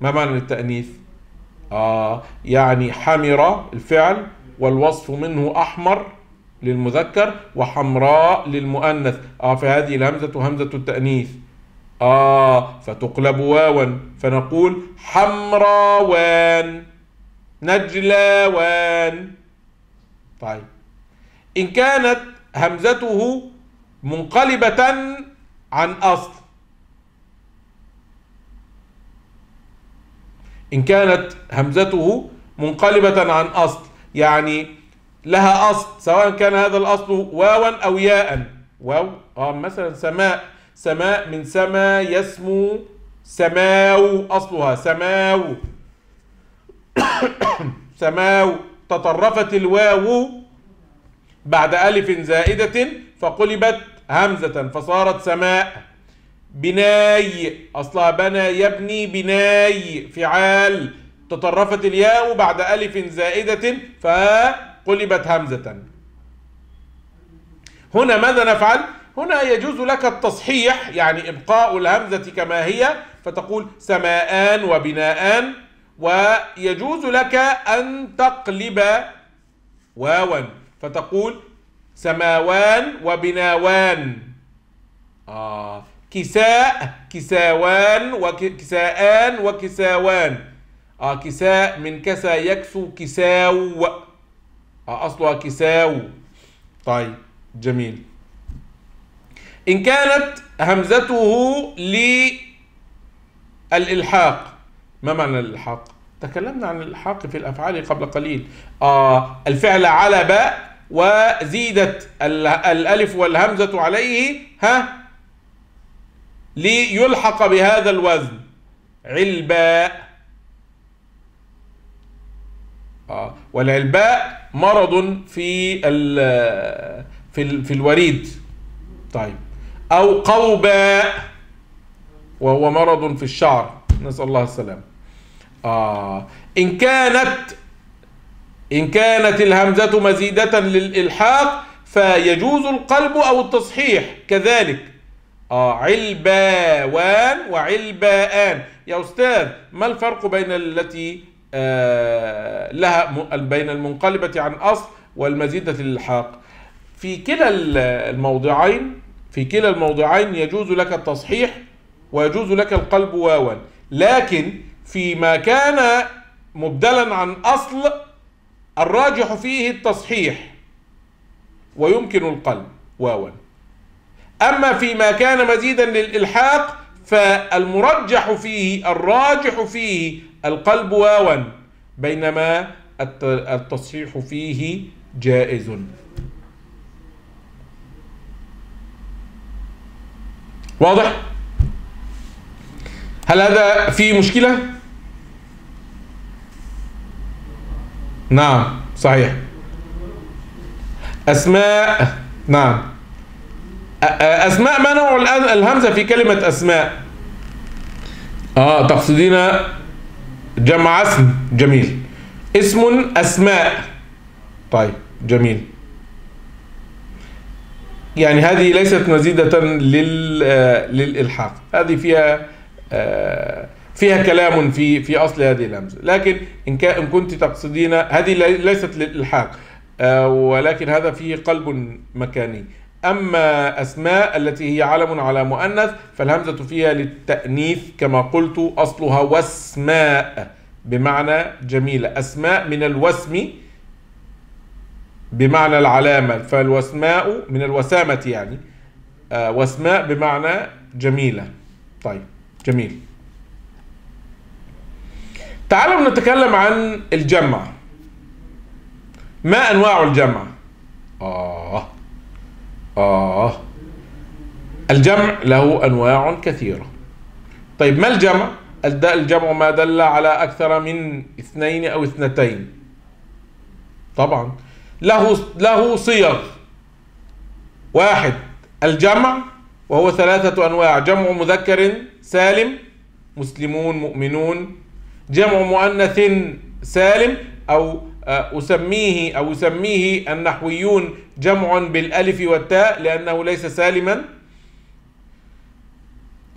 A: ما معنى للتأنيث؟ آه. يعني حمر الفعل والوصف منه أحمر للمذكر وحمراء للمؤنث. آه. فهذه الهمزة همزة التأنيث. آه فتقلب واوا. فنقول حمراوان نجلاوان طيب. إن كانت همزته منقلبة عن أصل. إن كانت همزته منقلبة عن أصل يعني لها أصل سواء كان هذا الأصل واوا أو ياء. واو. آه مثلا سماء. سماء من سما يسمو سماو أصلها سماو. سماو تطرفت الواو بعد ألف زائدة فقلبت همزة فصارت سماء. بناي أصلها بنى يبني بناي فعال. تطرفت الياء بعد ألف زائدة فقلبت همزة. هنا ماذا نفعل؟ هنا يجوز لك التصحيح يعني إبقاء الهمزة كما هي فتقول سماءان وبناءان ويجوز لك أن تقلب واوا فتقول سماوان وبناوان. آه كساء كساوان وكساءان وكساوان. آه كساء من كسى يكسو كساو. آه أصلها كساو. طيب جميل. إن كانت همزته للإلحاق. ما معنى الإلحاق؟ تكلمنا عن الإلحاق في الأفعال قبل قليل. آه الفعل علب وزيدت. الألف والهمزة عليه ها؟ ليلحق بهذا الوزن. علباء. آه والعلباء مرض في في في الوريد. طيب. أو قوباء وهو مرض في الشعر. نسأل الله السلامة آه إن كانت إن كانت الهمزة مزيدة للإلحاق فيجوز القلب أو التصحيح. كذلك. آه علباوان وعلباءان. يا أستاذ ما الفرق بين التي آه لها بين المنقلبة عن أصل والمزيدة للإلحاق؟ في كلا الموضعين في كلا الموضعين يجوز لك التصحيح ويجوز لك القلب واوا. لكن فيما كان مبدلا عن أصل الراجح فيه التصحيح ويمكن القلب واوا. أما فيما كان مزيدا للإلحاق فالمرجح فيه الراجح فيه القلب واوا بينما التصحيح فيه جائز. واضح؟ هل هذا فيه مشكلة؟ نعم صحيح. أسماء نعم. أسماء ما نوع الهمزة في كلمة أسماء؟ آه تقصدين جمع اسم جميل. اسم أسماء. طيب جميل. يعني هذه ليست مزيدة لل للإلحاق. هذه فيها فيها كلام في في أصل هذه الهمزة. لكن إن كنت تقصدين هذه ليست للإلحاق ولكن هذا فيه قلب مكاني. أما أسماء التي هي علم على مؤنث فالهمزة فيها للتأنيث كما قلت أصلها وسماء بمعنى جميلة. أسماء من الوسم بمعنى العلامة فالوسماء من الوسامة يعني. وسماء بمعنى جميلة. طيب جميل. تعالوا نتكلم عن الجمع. ما أنواع الجمع؟ آه آه. الجمع له أنواع كثيرة. طيب ما الجمع؟ الجمع ما دل على أكثر من اثنين أو اثنتين. طبعا. له له صيغ. واحد الجمع وهو ثلاثة أنواع. جمع مذكر سالم مسلمون مؤمنون. جمع مؤنث سالم أو آه، أسميه أو يسميه النحويون جمع بالألف والتاء لأنه ليس سالما.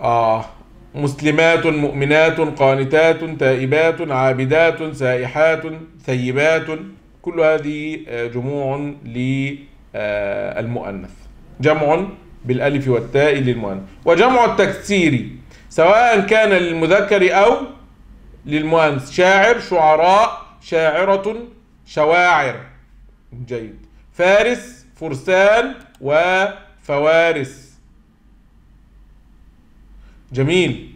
A: آه مسلمات مؤمنات قانتات تائبات عابدات سائحات ثيبات. كل هذه آه، جموع للمؤنث. جمع بالألف والتاء للمؤنث. وجمع التكسير سواء كان للمذكر أو للمؤنث. شاعر شعراء شاعرة شواعر. جيد. فارس فرسان وفوارس. جميل.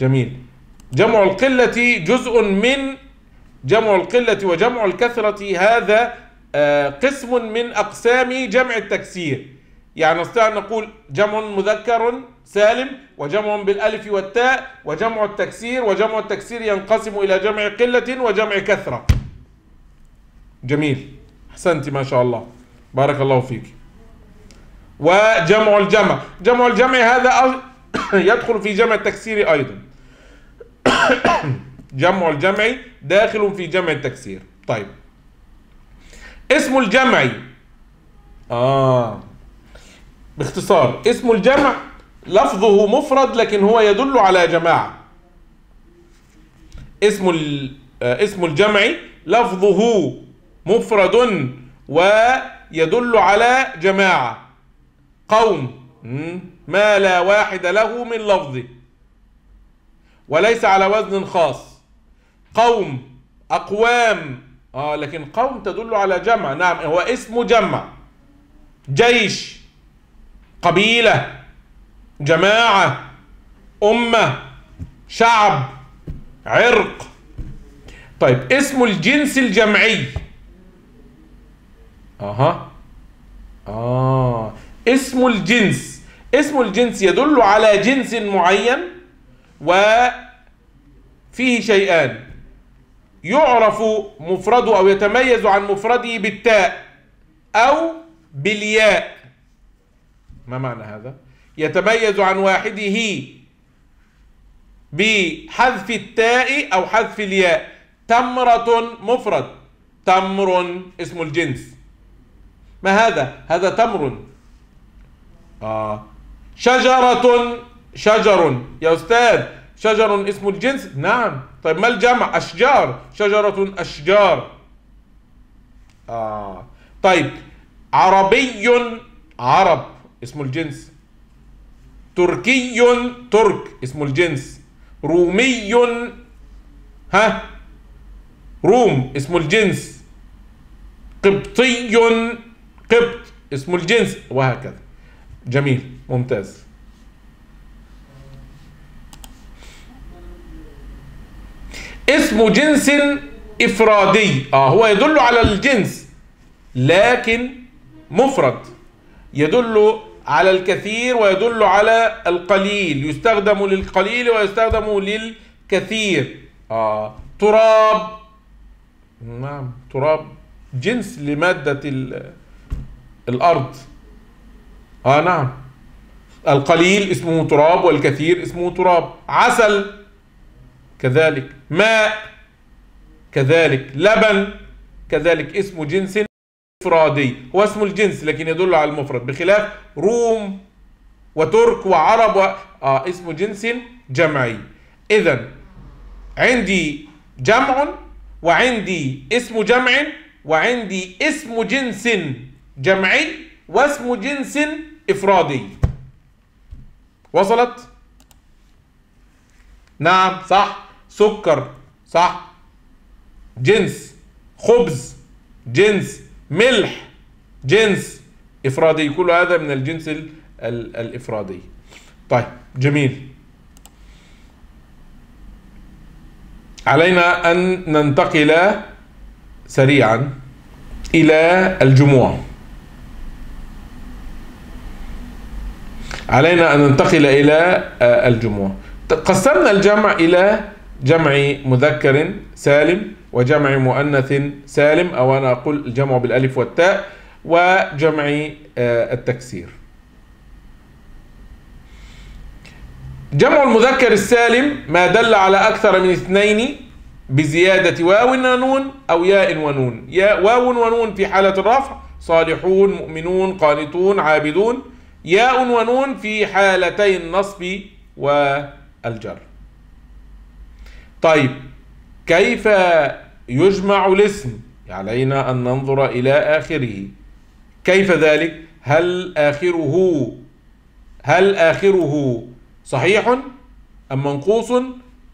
A: جميل. جمع القلة جزء من جمع القلة وجمع الكثرة هذا آه، قسم من أقسام جمع التكسير. يعني نستطيع أن نقول جمع مذكر سالم وجمع بالألف والتاء وجمع التكسير وجمع التكسير ينقسم إلى جمع قلة وجمع كثرة. جميل. أحسنت ما شاء الله. بارك الله فيك. وجمع الجمع. جمع الجمع هذا يدخل في جمع التكسير أيضا. جمع الجمع داخل في جمع التكسير. طيب. اسم الجمع آه. باختصار اسم الجمع لفظه مفرد لكن هو يدل على جماعة. اسم آه، اسم الجمع لفظه مفرد ويدل على جماعة. قوم. ما لا واحد له من لفظه. وليس على وزن خاص. قوم أقوام. آه لكن قوم تدل على جمع. نعم هو اسم جمع. جيش قبيلة جماعة أمة شعب عرق. طيب اسم الجنس الجمعي. أها. آه اسم الجنس. اسم الجنس يدل على جنس معين وفيه شيئان. يعرف مفرده أو يتميز عن مفرده بالتاء أو بالياء. ما معنى هذا؟ يتميز عن واحدة بحذف التاء أو حذف الياء. تمرة مفرد. تمر اسم الجنس. ما هذا؟ هذا تمر. آه. شجرة شجر. يا أستاذ شجر اسم الجنس؟ نعم. طيب ما الجمع؟ أشجار. شجرة أشجار. آه. طيب عربي عرب اسم الجنس. تركي ترك اسم الجنس. رومي ها؟ روم اسم الجنس. قبطي قبط اسم الجنس. وهكذا. جميل ممتاز. اسم جنس إفرادي. آه هو يدل على الجنس لكن مفرد. يدل على الكثير ويدل على القليل. يستخدم للقليل ويستخدم للكثير. آه تراب. نعم تراب جنس لمادة الأرض. آه نعم. القليل اسمه تراب والكثير اسمه تراب. عسل. كذلك ماء كذلك لبن كذلك اسم جنس إفرادي. هو اسم الجنس لكن يدل على المفرد. بخلاف روم وترك وعرب و... آه اسم جنس جمعي. إذا عندي جمع وعندي اسم جمع وعندي اسم جنس جمعي واسم جنس إفرادي. وصلت؟ نعم صح. سكر صح؟ جنس خبز جنس ملح جنس. إفرادي كل هذا من الجنس الإفرادي. طيب جميل. علينا أن ننتقل سريعا إلى الجموع. علينا أن ننتقل إلى آه، الجموع. قسمنا الجمع إلى جمع مذكر سالم وجمع مؤنث سالم أو أنا أقول الجمع بالألف والتاء وجمع آه، التكسير. جمع المذكر السالم ما دل على أكثر من اثنين بزيادة واو ونون أو ياء ونون. ياء واو ونون في حالة الرفع صالحون مؤمنون قانتون عابدون. ياء ونون في حالتي النصب والجر. طيب كيف يجمع الاسم؟ علينا أن ننظر إلى آخره. كيف ذلك؟ هل آخره هل آخره صحيح أم منقوص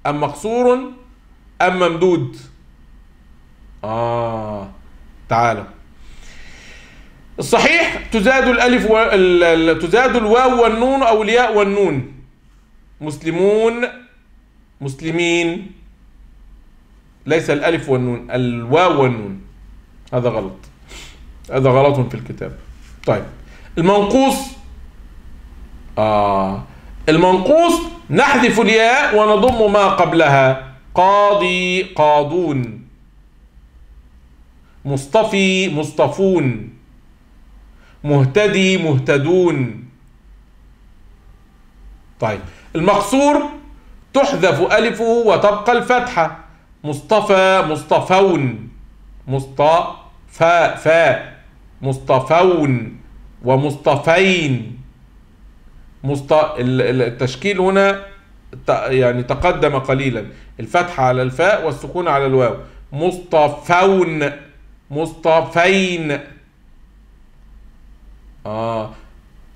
A: أم مقصور أم ممدود؟ آه تعالوا. الصحيح تزاد الألف و... تزاد الواو والنون أو الياء والنون. مسلمون مسلمين. ليس الألف والنون الواو والنون. هذا غلط. هذا غلط في الكتاب. طيب. المنقوص. آه. المنقوص نحذف الياء ونضم ما قبلها. قاضي قاضون. مصطفي مصطفون. مهتدي مهتدون. طيب. المقصور تحذف ألفه وتبقى الفتحة. مصطفى مصطفون. مصطفى فا مصطفون. ومصطفين. مست... التشكيل هنا يعني تقدم قليلا. الفتحة على الفاء والسكون على الواو. مصطفون. مصطفين. آه.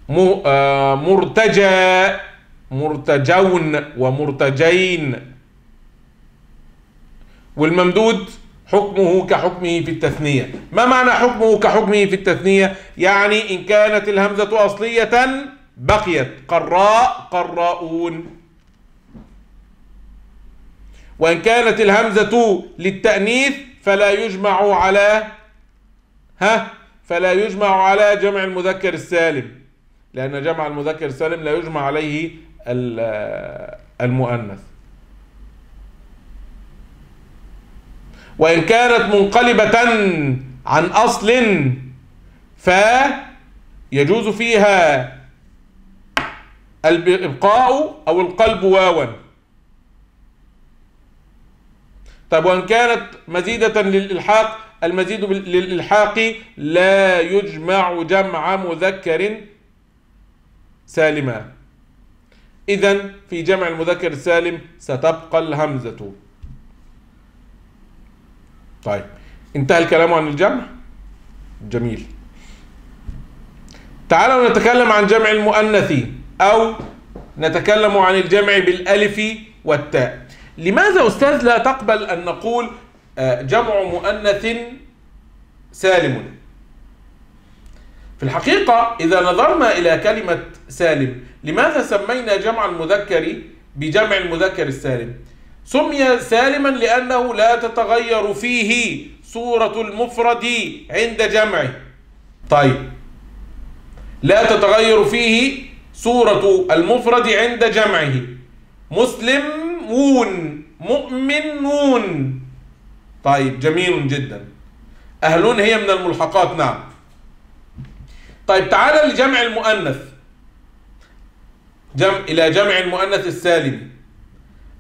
A: م... آه مرتجى. مرتجون ومرتجين. والممدود حكمه كحكمه في التثنية. ما معنى حكمه كحكمه في التثنية؟ يعني إن كانت الهمزة أصلية بقيت. قراء قراؤون. وإن كانت الهمزة للتأنيث فلا يجمع على ها؟ فلا يجمع على جمع المذكر السالم. لأن جمع المذكر السالم لا يجمع عليه المؤنث. وإن كانت منقلبة عن أصل فيجوز فيها الإبقاء أو القلب واوا. طيب وإن كانت مزيدة للإلحاق المزيد للإلحاق لا يجمع جمع مذكر سالما. إذا في جمع المذكر السالم ستبقى الهمزة. طيب انتهى الكلام عن الجمع؟ جميل. تعالوا نتكلم عن جمع المؤنث أو نتكلم عن الجمع بالألف والتاء. لماذا أستاذ لا تقبل أن نقول آه، جمع مؤنث سالم؟ في الحقيقة إذا نظرنا إلى كلمة سالم لماذا سمينا جمع المذكر بجمع المذكر السالم؟ سمي سالما لأنه لا تتغير فيه صورة المفرد عند جمعه. طيب. لا تتغير فيه صورة المفرد عند جمعه. مسلمون مؤمنون. طيب جميل جدا. أهلون هي من الملحقات نعم. طيب تعال لجمع المؤنث. جمع إلى جمع المؤنث السالم.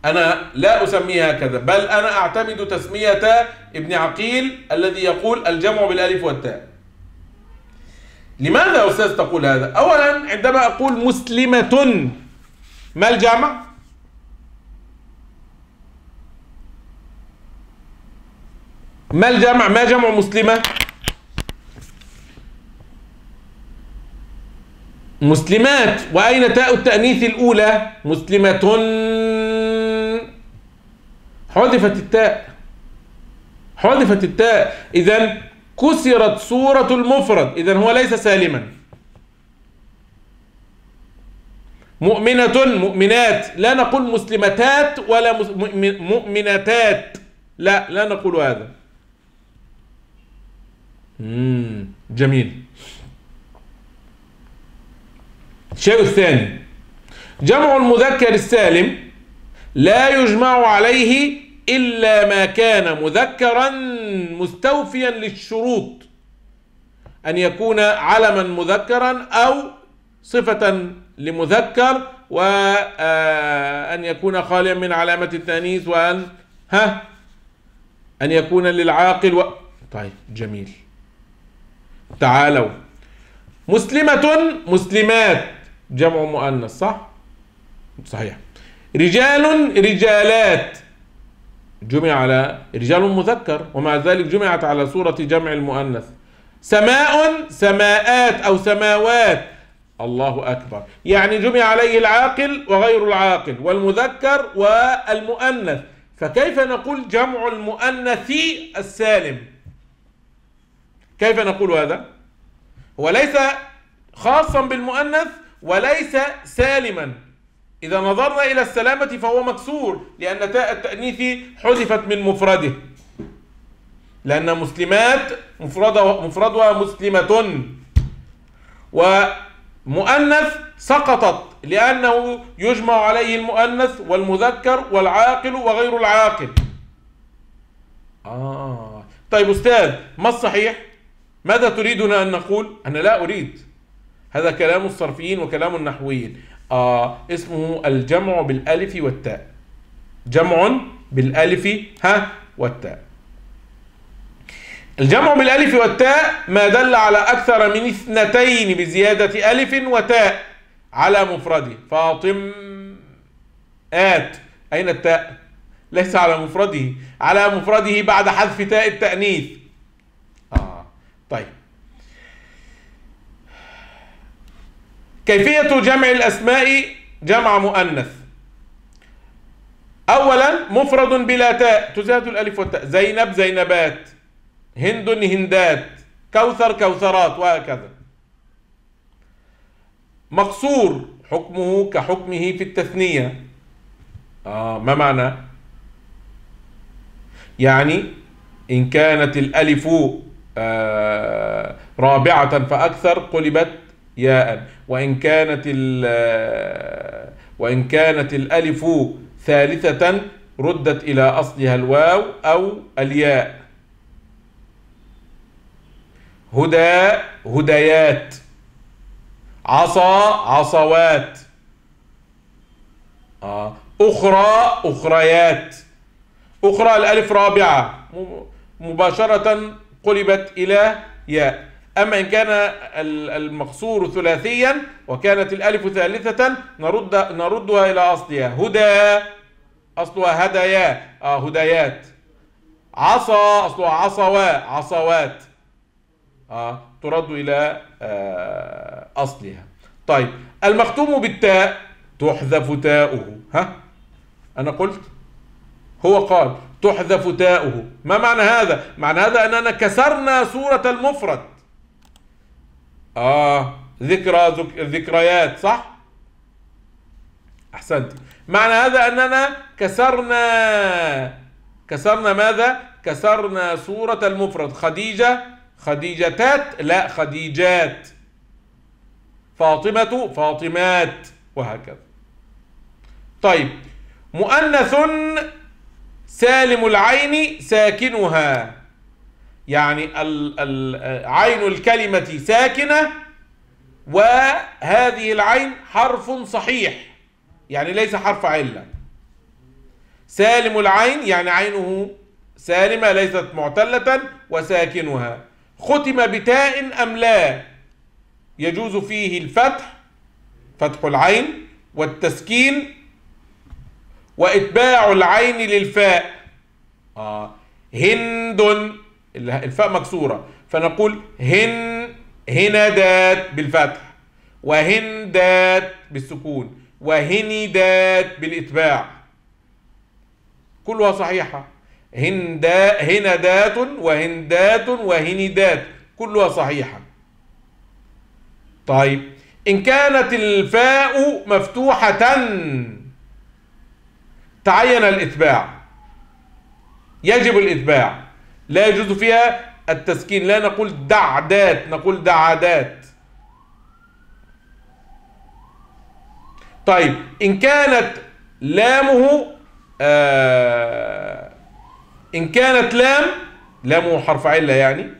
A: أنا لا أسميها كذا بل أنا أعتمد تسمية ابن عقيل الذي يقول الجمع بالألف والتاء. لماذا أستاذ تقول هذا؟ أولا عندما أقول مسلمة ما الجمع ما الجمع ما جمع مسلمة؟ مسلمات. وأين تاء التأنيث الأولى؟ مسلمة. حذفت التاء. حذفت التاء. إذا كسرت صورة المفرد. إذا هو ليس سالما. مؤمنة. مؤمنات. لا نقول مسلمتات ولا مؤمنتات. لا لا نقول هذا. مم. جميل. الشيء الثاني. جمع المذكر السالم لا يجمع عليه إلا ما كان مذكرا مستوفيا للشروط. أن يكون علما مذكرا أو صفة لمذكر وأن يكون خاليا من علامة التأنيث وأن ها؟ أن يكون للعاقل و... طيب جميل. تعالوا. مسلمة مسلمات. جمع مؤنث صح؟ صحيح. رجال رجالات. جمع على رجال مذكر ومع ذلك جمعت على صورة جمع المؤنث. سماء سماءات أو سماوات. الله أكبر. يعني جمع عليه العاقل وغير العاقل والمذكر والمؤنث. فكيف نقول جمع المؤنث السالم؟ كيف نقول هذا؟ هو ليس خاصا بالمؤنث وليس سالما. إذا نظرنا إلى السلامة فهو مكسور لأن تاء التأنيث حذفت من مفرده. لأن مسلمات مفردها, مفردها مسلمة. ومؤنث سقطت لأنه يجمع عليه المؤنث والمذكر والعاقل وغير العاقل. آه. طيب أستاذ ما الصحيح؟ ماذا تريدنا أن نقول؟ أنا لا أريد. هذا كلام الصرفيين وكلام النحويين. آه اسمه الجمع بالألف والتاء. جمع بالألف ها والتاء. الجمع بالألف والتاء ما دل على أكثر من اثنتين بزيادة ألف وتاء على مفرده فاطم آت. أين التاء؟ ليس على مفرده على مفرده بعد حذف تاء التأنيث. آه طيب. كيفية جمع الأسماء جمع مؤنث. أولا مفرد بلا تاء تزاد الألف والتاء. زينب زينبات هند هندات كوثر كوثرات وهكذا. مقصور حكمه كحكمه في التثنية. آه ما معنى؟ يعني إن كانت الألف آه رابعة فأكثر قلبت ياء. وإن كانت وإن كانت الألف ثالثة ردت إلى أصلها الواو أو الياء. هدى هديات عصا عصوات. آه. أخرى أخريات. أخرى الألف رابعة. مباشرة قلبت إلى ياء. أما إن كان المقصور ثلاثيا وكانت الألف ثالثة نرد نردها إلى أصلها. هدى أصلها هدايا. آه هدايات. عصا أصلها عصوا عصوات آه ترد إلى آه أصلها. طيب المختوم بالتاء تحذف تاؤه. ها؟ أنا قلت؟ هو قال تحذف تاؤه. ما معنى هذا؟ معنى هذا أننا كسرنا صورة المفرد. آه ذكرى ذكريات صح؟ أحسنت. معنى هذا أننا كسرنا كسرنا ماذا؟ كسرنا صورة المفرد. خديجة خديجتات لا خديجات. فاطمة فاطمات وهكذا. طيب مؤنث سالم العين ساكنها. يعني عين الكلمة ساكنة وهذه العين حرف صحيح. يعني ليس حرف علة. سالم العين يعني عينه سالمة ليست معتلة وساكنها. ختم بتاء أم لا؟ يجوز فيه الفتح فتح العين والتسكين وإتباع العين للفاء. آه. هند الفاء مكسورة. فنقول هن هندات بالفتح وهندات بالسكون وهندات بالإتباع. كلها صحيحة. هندا هندات وهندات وهندات. كلها صحيحة. طيب إن كانت الفاء مفتوحة تعين الإتباع. يجب الإتباع. لا يجوز فيها التسكين. لا نقول دعدات نقول دعدات طيب إن كانت لامه آه إن كانت لام لامه حرف علة يعني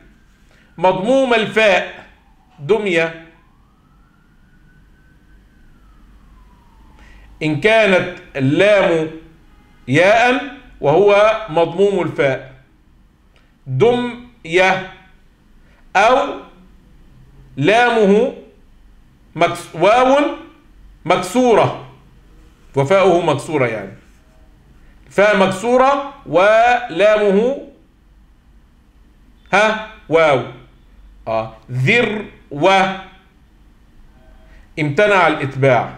A: مضموم الفاء دمية. إن كانت اللام ياء وهو مضموم الفاء. دم يه أو لامه مكس واو مكسورة. وفاؤه مكسورة يعني. فاء مكسورة ولامه ها واو. آه. ذر و امتنع الإتباع.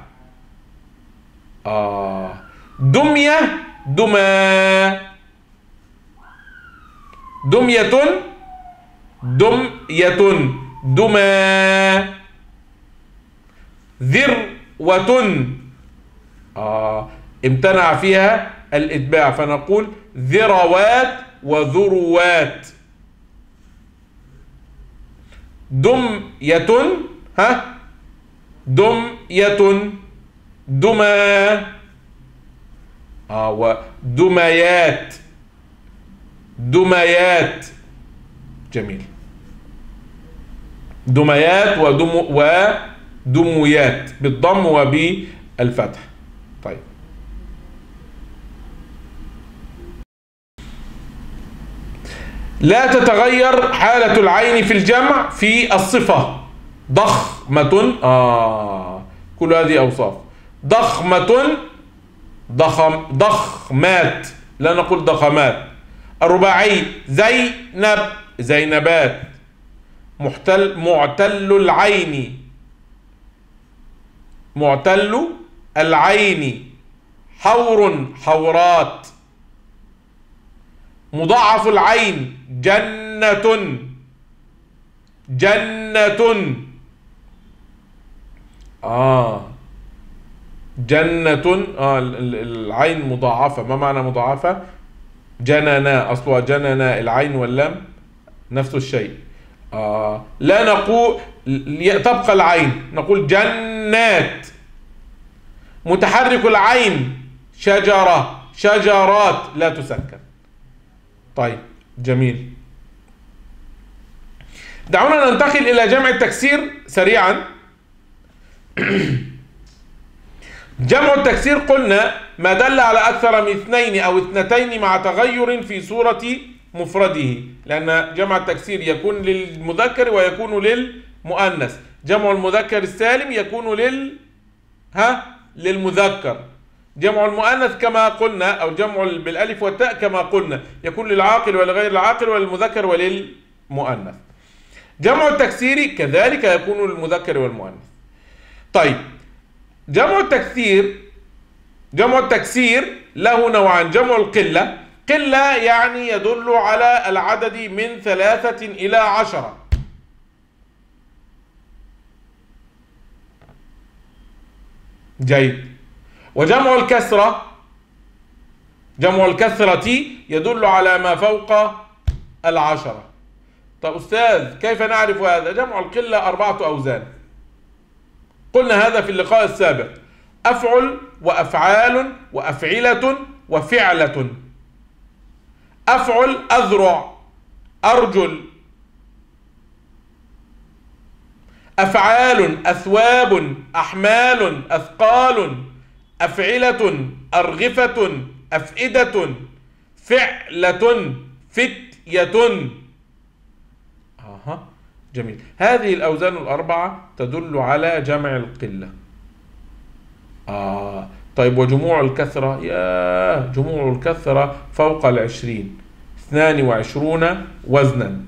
A: آه. دمية دما دمية دمية دما ذروة. آه امتنع فيها الإتباع فنقول ذروات وذروات. دمية ها؟ دمية دما آه ودميات. دميات. جميل. دميات ودم ودميات بالضم وبالفتح طيب. لا تتغير حالة العين في الجمع في الصفة. ضخمة. آه. كل هذه أوصاف. ضخمة. ضخم ضخمات. لا نقول ضخمات. الرباعي زينب. زينبات. محتل معتل العين. معتل العين. حور حورات. مضاعف العين جنة. جنة. آه. جنة. آه العين مضاعفة. ما معنى مضاعفة؟ جننا أصلها جننا العين واللام نفس الشيء. آه لا نقول تبقى العين. نقول جنات. متحرك العين. شجرة. شجرات لا تسكن. طيب جميل. دعونا ننتقل إلى جمع التكسير سريعا. جمع التكسير قلنا ما دل على أكثر من اثنين أو اثنتين مع تغير في صورة مفرده لأن جمع التكسير يكون للمذكر ويكون للمؤنث. جمع المذكر السالم يكون لل ها؟ للمذكر. جمع المؤنث كما قلنا أو جمع بالألف والتاء كما قلنا يكون للعاقل ولغير العاقل وللمذكر وللمؤنث. جمع التكسير كذلك يكون للمذكر والمؤنث. طيب جمع التكسير جمع التكسير له نوعان. جمع القلة. قلة يعني يدل على العدد من ثلاثة إلى عشرة. جيد. وجمع الكسرة. جمع الكسرة يدل على ما فوق العشرة. طب أستاذ كيف نعرف هذا؟ جمع القلة أربعة أوزان. قلنا هذا في اللقاء السابق. أفعل وأفعال وأفعلة وفعلة. أفعل أذرع أرجل. أفعال أثواب أحمال أثقال. أفعلة أرغفة أفئدة. فعلة فتية. أها جميل. هذه الأوزان الأربعة تدل على جمع القلة. آه طيب وجموع الكثرة؟ يا جموع الكثرة فوق العشرين. اثنان وعشرون وزنا.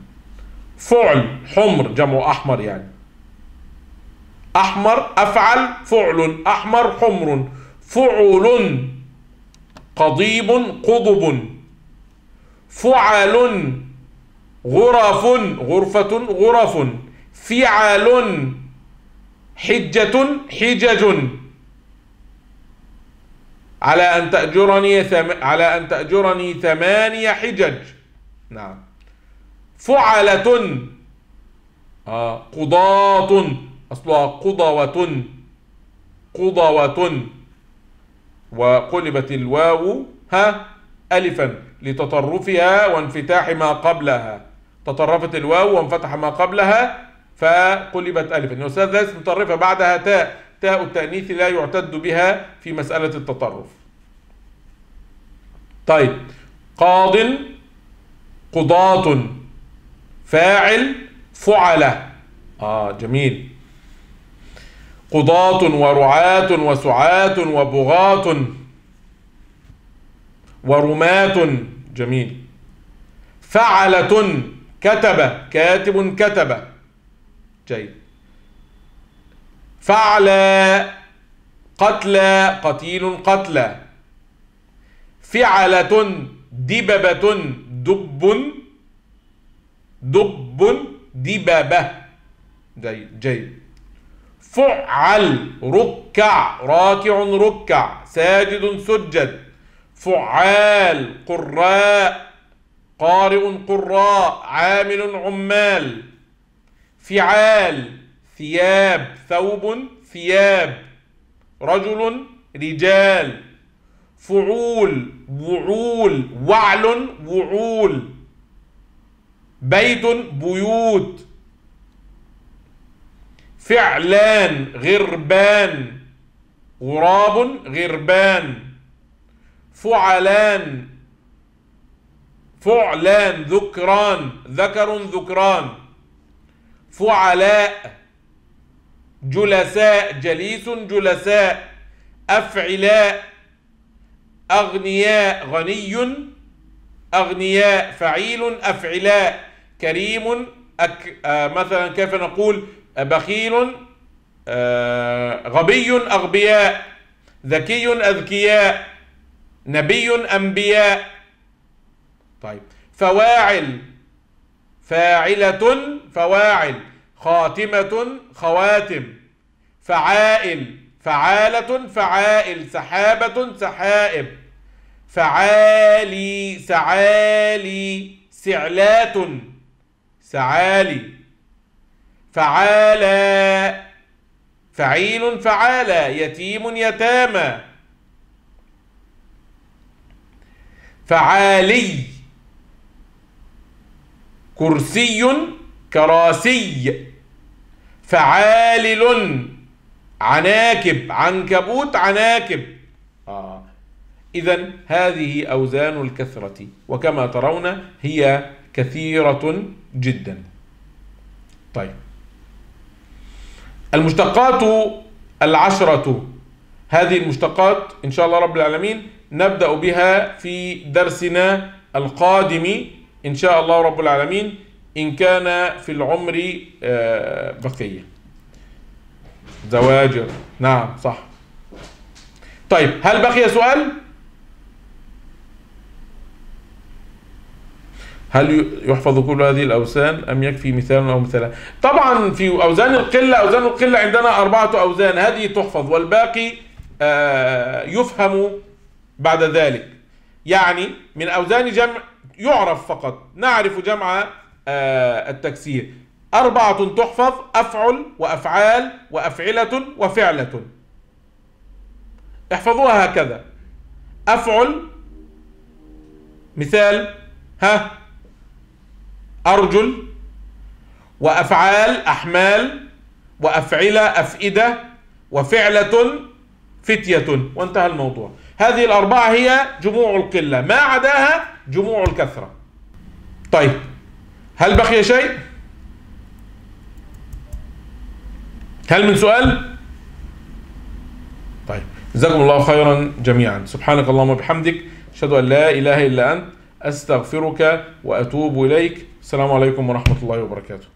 A: فعل حمر جمع أحمر يعني. أحمر أفعل فعل. أحمر حمر. فعل قضيب قضب. فعل غرف غرفة غرف. فعل حجة حجج. على أن تأجرني ثم... على أن تأجرني ثمانية حجج. نعم. فعلة. آه قضاة. أصلها قضوة. قضوة. وقلبت الواو ها ألفا لتطرفها وانفتاح ما قبلها. تطرفت الواو وانفتح ما قبلها فقلبت ألفا. الأستاذ ليست مطرفة بعدها تاء. تاء التأنيث لا يعتد بها في مسألة التطرف. طيب قاض قضاة فاعل فعلة. آه جميل. قضاة ورعاة وسعاة وبغاة ورماة جميل. فعلة كتب كاتب كتب. جيد. فعل قتلى قتيل قتلى فعلة دببة دب. دب دببة. جيد جيد. فعل ركع راكع ركع ساجد سجد. فعال قراء قارئ قراء عامل عمال. فعال ثياب ثوب ثياب. رجل رجال. فعول وعول. وعل وعول. بيت بيوت. فعلان غربان. غراب غربان. فعلان فعلان ذكران. ذكر ذكران. فعلاء. جلساء جليس جلساء أفعلاء أغنياء غني أغنياء فعيل أفعلاء كريم أك آه مثلا كيف نقول بخيل آه غبي أغبياء ذكي أذكياء نبي أنبياء. طيب فواعل فاعلة فواعل. خاتمة خواتم فعائل فعالة فعائل سحابة سحائب فعالي سعالي سعلات سعالي فعالى فعيل فعالى يتيم يتامى فعالي كرسي كراسي. فعالل عناكب عنكبوت عناكب. آه. إذا هذه أوزان الكثرة وكما ترون هي كثيرة جدا. طيب. المشتقات العشرة هذه المشتقات إن شاء الله رب العالمين نبدأ بها في درسنا القادم إن شاء الله رب العالمين. إن كان في العمر بقية. زواجر نعم صح. طيب هل بقي سؤال؟ هل يحفظ كل هذه الأوزان؟ أم يكفي مثال أو مثالان طبعا في أوزان القلة أوزان القلة عندنا أربعة أوزان هذه تحفظ والباقي يفهم بعد ذلك. يعني من أوزان جمع يعرف فقط. نعرف جمع التكسير. أربعة تحفظ أفعل وأفعال وأفعلة وفعلة. احفظوها هكذا. أفعل مثال ها أرجل وأفعال أحمال وأفعلة أفئدة وفعلة فتية. وانتهى الموضوع. هذه الأربعة هي جموع القلة ما عداها جموع الكثرة. طيب. هل بقي شيء؟ هل من سؤال؟ طيب جزاكم الله خيرا جميعا. سبحانك اللهم وبحمدك أشهد أن لا إله إلا أنت أستغفرك وأتوب إليك. السلام عليكم ورحمة الله وبركاته.